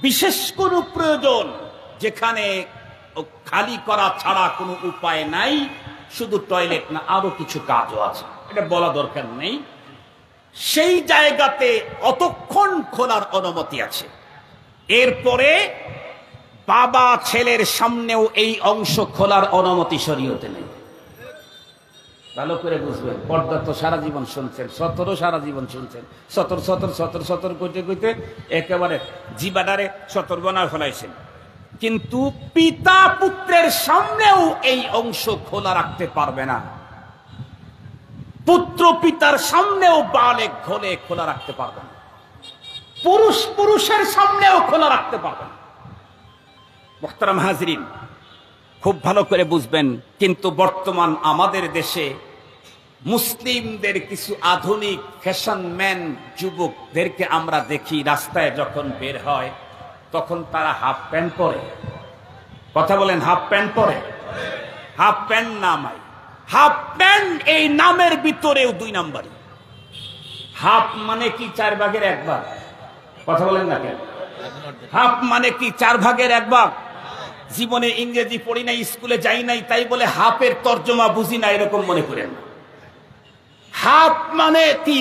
বিশেষ কোনো প্রয়োজন যেখানে খালি করা ছাড়া কোনো উপায় নাই। শুধু টয়লেট না, আরও কিছু কাজও আছে। এটা বলা দরকার নেই। সেই জায়গাতে অতক্ষণ খোলার অনুমতি আছে। এরপরে বাবা ছেলের সামনেও এই অংশ খোলার অনুমতি শরীয়তে নেই। ভালো করে বুঝবেন, পর্দা তো সারা জীবন শুনছেন, সতরও সারা জীবন শুনছেন। সতর সতর সতর সতর কইতে কইতে একেবারে জিবাডারে সতর বনা ফেলাইছেন। কিন্তু পিতা পুত্রের সামনেও এই অংশ খোলা রাখতে পারবে না। পুত্র পিতার সামনেও বালে ঘোলে খোলা রাখতে পারবে না। পুরুষ পুরুষের সামনেও খোলা রাখতে পারবে না। মোহতারাম হাজরিন, খুব ভালো করে বুঝবেন, কিন্তু বর্তমান আমাদের দেশে মুসলিমদের কিছু আধুনিক ফ্যাশন ম্যান যুবকদেরকে আমরা দেখি রাস্তায় যখন বের হয়, তখন তারা হাফ প্যান্ট পরে। কথা বলেন, হাফ প্যান্ট পরে? হাফ প্যান্ট নামাই হাফ প্যান্ট এই নামের ভিতরেও দুই নাম্বারই। হাফ মানে কি চার ভাগের এক ভাগ? কথা বলেন না কেন? হাফ মানে কি চার ভাগের এক ভাগ? জীবনে ইংরেজি পড়ি নাই, স্কুলে যাই নাই, তাই বলে হাফের তর্জমা বুঝি না, এরকম মনে করেন। হাফ মানে কি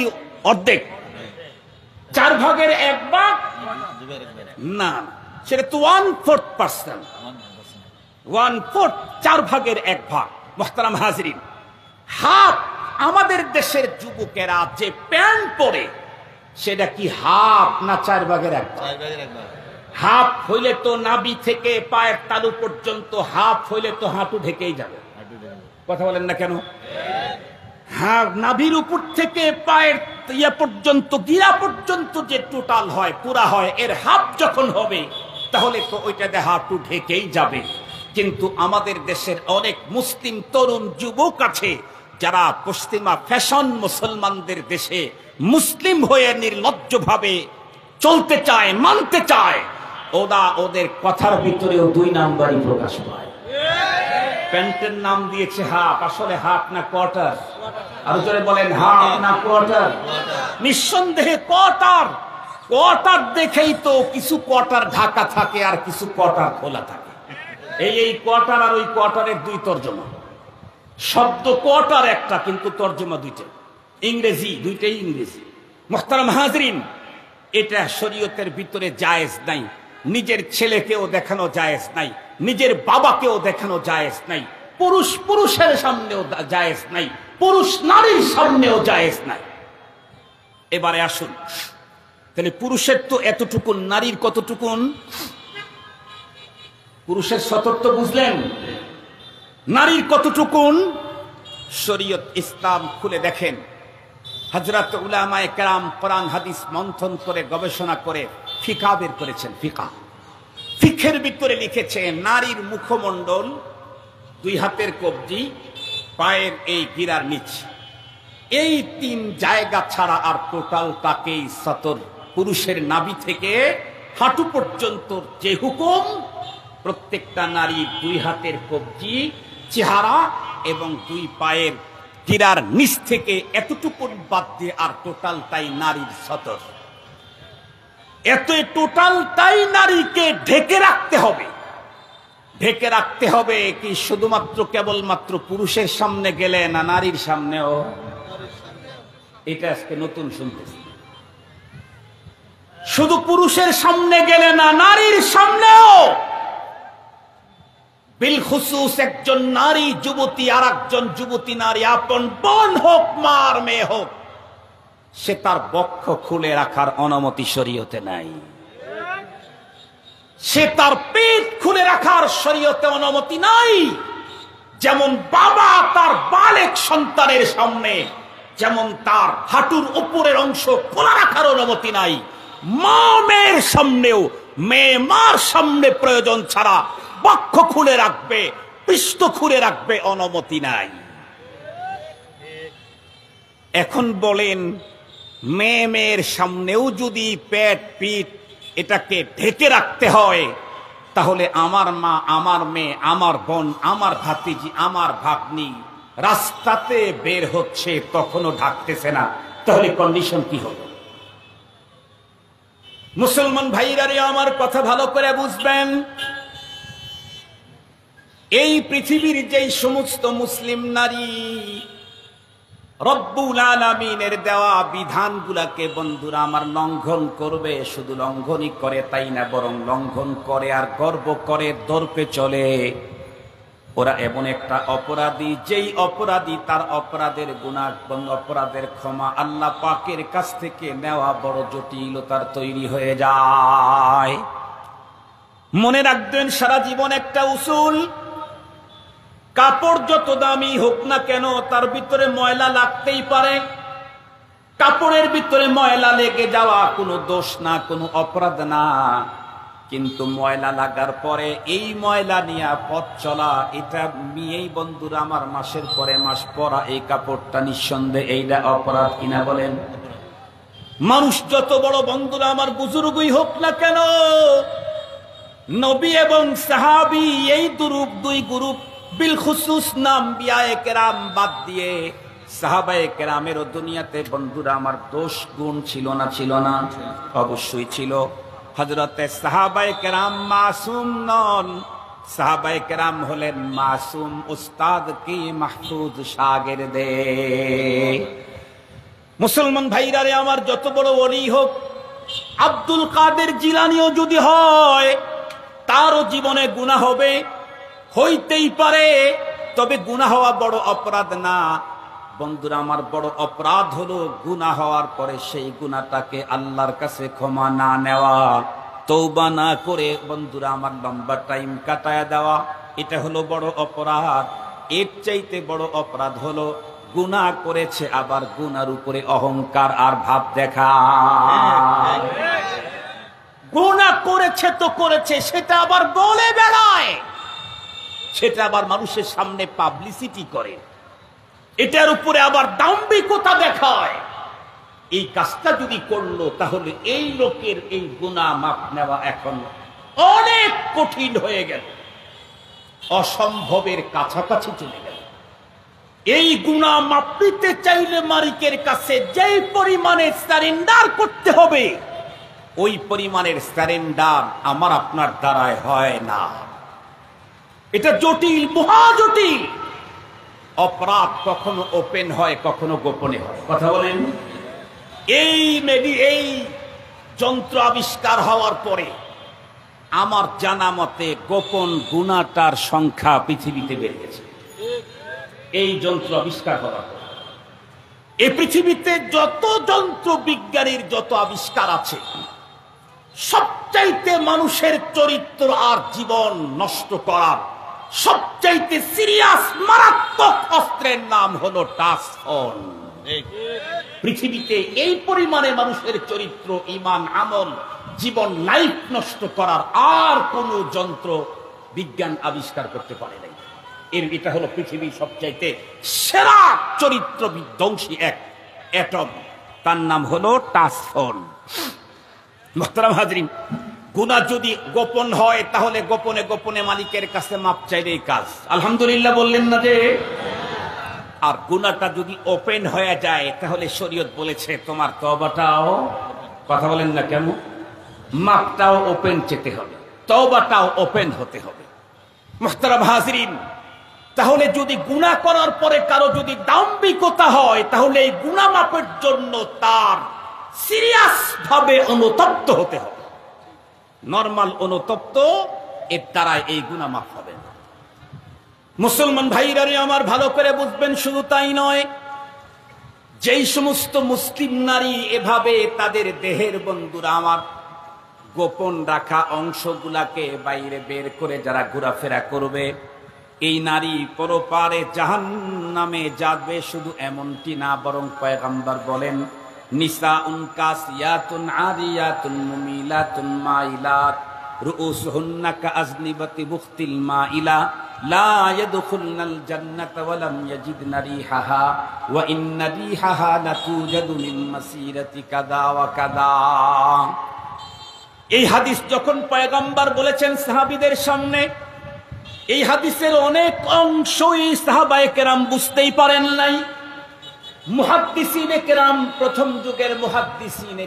অর্ধেক? চার ভাগের এক ভাগ? না সেটা তো one fourth percent one fourth চার ভাগের এক ভাগ। মোহতারাম হাজরিন হাফ আমাদের দেশের যুবকেরা যে প্যান্ট পরে সেটা কি হাফ না চার ভাগের এক হাফ হইলে তো নাবি থেকে পায়ের তালু পর্যন্ত হাফ হইলে তো হাঁটু ঢেকেই যাবে। যাবে। কথা বলেন না কেন? হ্যাঁ নাভির উপর থেকে পায়ের ইয়া পর্যন্ত গিরা পর্যন্ত যে টোটাল হয় পুরা হয় এর হাফ যখন হবে তাহলে তো ওইটাতে হাঁটু ঢেকেই যাবে। কিন্তু আমাদের দেশের অনেক মুসলিম তরুণ যুবক আছে, যারা পশ্চিমা ফ্যাশন মুসলমানদের দেশে মুসলিম হয়ে নির্লজ্জভাবে চলতে চায়, মানতে চায়। ওরা ওদের কথার ভিতরেও দুই নাম্বারই প্রকাশ পায়। প্যান্টের নাম দিয়েছে হাফ, আসলে হাফ না কোয়ার্টার? আরও জোরে বলেন, হাফ না কোয়ার্টার? নিঃসন্দেহে কোয়ার্টার। কোয়ার্টার দেখেই তো কিছু কোয়ার্টার ঢাকা থাকে আর কিছু কোয়ার্টার খোলা থাকে। এই এই কোয়ার্টার আর ওই কোয়ার্টারের দুই তর্জমা। শব্দ কোয়ার্টার একটা, কিন্তু তর্জমা দুইটা। ইংরেজি, দুইটাই ইংরেজি। মোহতারাম হাজরিন, এটা শরীয়তের ভিতরে জায়েজ নাই। নিজের ছেলেকেও দেখানো জায়েজ নাই। নিজের বাবাকেও দেখানো জায়েজ নাই। পুরুষ পুরুষের সামনেও জায়েজ নাই। পুরুষ নারীর সামনেও জায়েজ নাই। এবারে আসুন। তাহলে পুরুষের তো এতটুকুন, নারীর কতটুকুন? পুরুষের সতত্ব বুঝলেন? নারীর কতটুকুন শরীয়ত ইসলাম খুলে দেখেন। হজরত উলামায়ে কেরাম কোরআন, হাদিস মন্থন করে, গবেষণা করে, ফিকা বের করেছেন, ফিকা। ফিখের ভিতরে লিখেছে, নারীর মুখমণ্ডল, দুই হাতের কবজি, পায়ের এই গিরার নিচ। এই তিন জায়গা ছাড়া আর টোটাল তাকেই সতর। পুরুষের নাভি থেকে হাঁটু পর্যন্ত যে হুকুম প্রত্যেকটা নারীর দুই হাতের কবজি, চেহারা এবং দুই পায়ের গিরার নিচ থেকে এতটুকু বাদ দিয়ে আর টোটাল তাই নারীর সতর। এত টোটালটাই নারীকে ঢেকে রাখতে হবে। ঢেকে রাখতে হবে কি শুধুমাত্র কেবলমাত্র পুরুষের সামনে গেলে না নারীর সামনেও? এটা আজকে নতুন শুনতেছি। শুধু পুরুষের সামনে গেলে না নারীর সামনেও? বিল খুসুস, একজন নারী যুবতী আর একজন যুবতী নারী, আপন বোন হোক, মার মেয়ে হোক, সে তার বক্ষ খুলে রাখার অনুমতি শরীয়তে নাই। সে তার পেট খুলে রাখার শরীয়তে অনুমতি নাই। যেমন বাবা তার বালেক সন্তানের সামনে, যেমন তার হাঁটুর উপরের অংশ খোলা রাখার অনুমতি নাই। মা মেয়ের সামনেও, মেয়ে মার সামনে প্রয়োজন ছাড়া বক্ষ খুলে রাখবে, পৃষ্ঠ খুলে রাখবে, অনুমতি নাই। এখন বলেন, মেয়ে মেয়ের সামনেও যদি পেট পিঠ এটাকে ঢেকে রাখতে হয়, তাহলে আমার মা, আমার মেয়ে, আমার বোন, আমার ভাতিজি, আমার ভাগ্নি রাস্তাতে বের হচ্ছে, তখনও ঢাকতেছে না। তাহলে কন্ডিশন কি হলো? মুসলমান ভাইরা রে আমার কথা ভালো করে বুঝবেন? এই পৃথিবীর যেই সমস্ত মুসলিম নারী রব্বুল আলামিনের দেওয়া বিধানগুলাকে বন্ধুরা আমার লঙ্ঘন করবে, শুধু লঙ্ঘনই করে তাই না, বরং লঙ্ঘন করে আর গর্ব করে দর্পে চলে। ওরা এমন একটা অপরাধী, যেই অপরাধী তার অপরাধের গুণা এবং অপরাধের ক্ষমা আল্লাহ পাকের কাছ থেকে নেওয়া বড় জটিলতার তৈরি হয়ে যায়। মনে রাখবেন, সারা জীবন একটা উসুল কাপড় যত দামি হোক না কেন, তার ভিতরে ময়লা লাগতেই পারে। কাপড়ের ভিতরে ময়লা লেগে যাওয়া কোনো দোষ না, কোনো অপরাধ না। কিন্তু ময়লা লাগার পরে এই ময়লা নিয়ে পথ চলা, এটা নিয়েই বন্ধুরা, আমার মাসের পরে মাস পরা এই কাপড়টা নিঃসন্দেহে এইটা অপরাধ কিনা বলেন? মানুষ যত বড় বন্ধুরা, আমার বুজুর্গই হোক না কেন, নবী এবং সাহাবি এই দুরূপ, দুই গ্রুপ বিল খুসুস নাম বিয়ায়ে কেরাম বাদ দিয়ে সাহাবায়ে কেরামেরও দুনিয়াতে বন্ধুরা আমার দোষ গুণ ছিল না ছিল না, অবশ্যই ছিল। হজরতে সাহাবায়ে কেরাম মাসুম নন। সাহাবায়ে কেরাম হলেন মাসুম উস্তাদ কি মাহফুজ শাগের দে। মুসলমান ভাইরা রে আমার যত বড় ওলি হোক, আব্দুল কাদের জিলানিও যদি হয়, তারও জীবনে গুণা হবে। হইতেই পারে তবে গুণা হওয়া বড় অপরাধ না। বন্ধুরা আমার বড় অপরাধ হলো গুণা হওয়ার পরে সেই গুণাটাকে আল্লাহর কাছে ক্ষমা না নেওয়া তৌবা না করে বন্ধুরা আমার লম্বা টাইম কাটায় দেওয়া এটা হলো বড় অপরাধ। এর চাইতে বড় অপরাধ হলো গুণা করেছে আবার গুনার উপরে অহংকার আর ভাব দেখা। গুণা করেছে তো করেছে সেটা আবার বলে বেড়ায়। সেটা আবার মানুষের সামনে পাবলিসিটি করে। এটার উপরে আবার দাম্ভিকতা দেখায়। এই কাজটা যদি করল, তাহলে এই লোকের এই গুণা মাপ নেওয়া এখন অনেক কঠিন হয়ে গেল। অসম্ভবের কাছাকাছি চলে গেল। এই গুণা মাপ নিতে চাইলে মালিকের কাছে যেই পরিমাণে সারেন্ডার করতে হবে, ওই পরিমাণের সারেন্ডার আমার আপনার দ্বারায় হয় না। এটা জটিল, মহা জটিল। অপরাধ কখনো ওপেন হয়, কখনো গোপনে হয়। কথা বলেন। এই মেডি, এই যন্ত্র আবিষ্কার হওয়ার পরে আমার জানা মতে গোপন গুণাটার সংখ্যা পৃথিবীতে বেড়ে গেছে। এই যন্ত্র আবিষ্কার হওয়ার পরে। এই পৃথিবীতে যত যন্ত্র বিজ্ঞানীর যত আবিষ্কার আছে, সবচাইতে মানুষের চরিত্র আর জীবন নষ্ট করার সবচাইতে সিরিয়াস মারাত্মক অস্ত্রের নাম হলো টাসফোন পৃথিবীতে এই পরিমাণে মানুষের চরিত্র, ইমান, আমল, জীবন লাইফ নষ্ট করার আর কোন যন্ত্র বিজ্ঞান আবিষ্কার করতে পারে নাই। এর এটা হলো পৃথিবীর সবচাইতে সেরা চরিত্র বিধ্বংসী এক, অ্যাটম। তার নাম হলো টাসফোন মোহতারাম হাজরিন গুণা যদি গোপন হয়, তাহলে গোপনে গোপনে মালিকের কাছে মাপ চাইলে এই কাজ। আলহামদুলিল্লাহ বললেন না যে? আর গুণাটা যদি ওপেন হয়ে যায়, তাহলে শরীয়ত বলেছে, তোমার তবাটাও কথা বলেন না কেন? মাপটাও ওপেন চেতে হবে তবাটাও ওপেন হতে হবে। মোহতারাম হাজরিন, তাহলে যদি গুণা করার পরে কারও যদি দাম্ভিকতা হয়, তাহলে এই গুণা মাপের জন্য তার সিরিয়াস ভাবে অনুতপ্ত হতে হবে। নর্মাল অনুতপ্ত, এর দ্বারা এই গুণা মাপ হবে। মুসলমান ভাইরারে আমার ভালো করে বুঝবেন, শুধু তাই নয়, যেই সমস্ত মুসলিম নারী এভাবে তাদের দেহের বন্ধুরা আমার গোপন রাখা অংশগুলাকে বাইরে বের করে যারা ঘোরাফেরা করবে, এই নারী পরপারে জাহান নামে যাবে শুধু এমনটি না, বরং পয়গাম্বার বলেন নিসাউন কাসিয়াতুন আরিয়াতুন মুমিলাতুন মাইলাত। রুউসুহুন্না কাআজনিবাতি বুখতিল মাইলা। লা ইয়াদখুলনাল জান্নাতা ওয়া লাম ইয়াজিদনা রিহাহা। ওয়া ইন্না রিহাহা লাতুজাদু মিন মাসিরাতি কাদা ওয়া কাদা এই হাদিস যখন পয়গম্বর বলেছেন সাহাবীদের সামনে, এই হাদিসের অনেক অংশই সাহাবায়ে কেরাম বুঝতেই পারেন নাই। কেরাম, প্রথম যুগের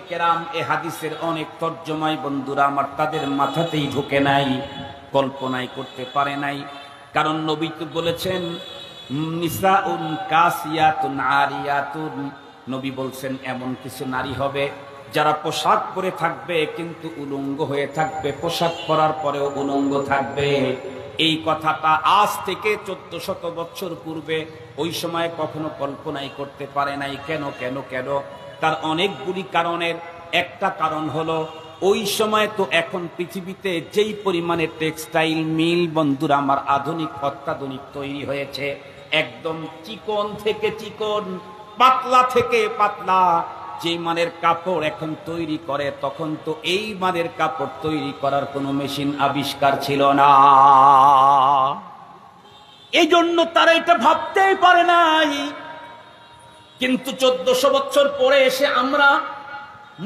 কেরাম অনেক বন্ধুরা আমার তাদের মাথাতেই ঢুকে নাই করতে পারে নাই। কারণ নবী তো বলেছেন নবী বলছেন, এমন কিছু নারী হবে যারা পোশাক পরে থাকবে কিন্তু উলঙ্গ হয়ে থাকবে, পোশাক পরার পরেও উলঙ্গ থাকবে। এই কথাটা আজ থেকে চোদ্দ শত বছর পূর্বে ওই সময় কখনো কল্পনাই করতে পারে নাই। কেন কেন কেন? তার অনেকগুলি কারণের। একটা কারণ হলো, ওই সময় তো এখন পৃথিবীতে যেই পরিমাণে টেক্সটাইল মিল, বন্ধুরা, আমার আধুনিক, অত্যাধুনিক তৈরি হয়েছে, একদম চিকন থেকে চিকন, পাতলা থেকে পাতলা যে মানের কাপড় এখন তৈরি করে, তখন তো এই মানের কাপড় তৈরি করার কোনো মেশিন আবিষ্কার ছিল না। এই জন্য তারা এটা ভাবতেই পারে নাই। কিন্তু চোদ্দশো বছর পরে এসে আমরা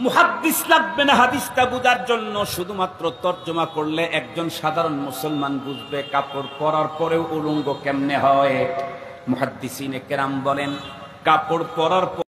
মুহাদ্দিস লাগবে না হাদিসটা বুঝার জন্য, শুধুমাত্র তর্জমা করলে একজন সাধারণ মুসলমান বুঝবে কাপড় পরার পরেও উলঙ্গ কেমনে হয়। মুহাদ্দিসিনে কেরাম বলেন, কাপড় পরার পর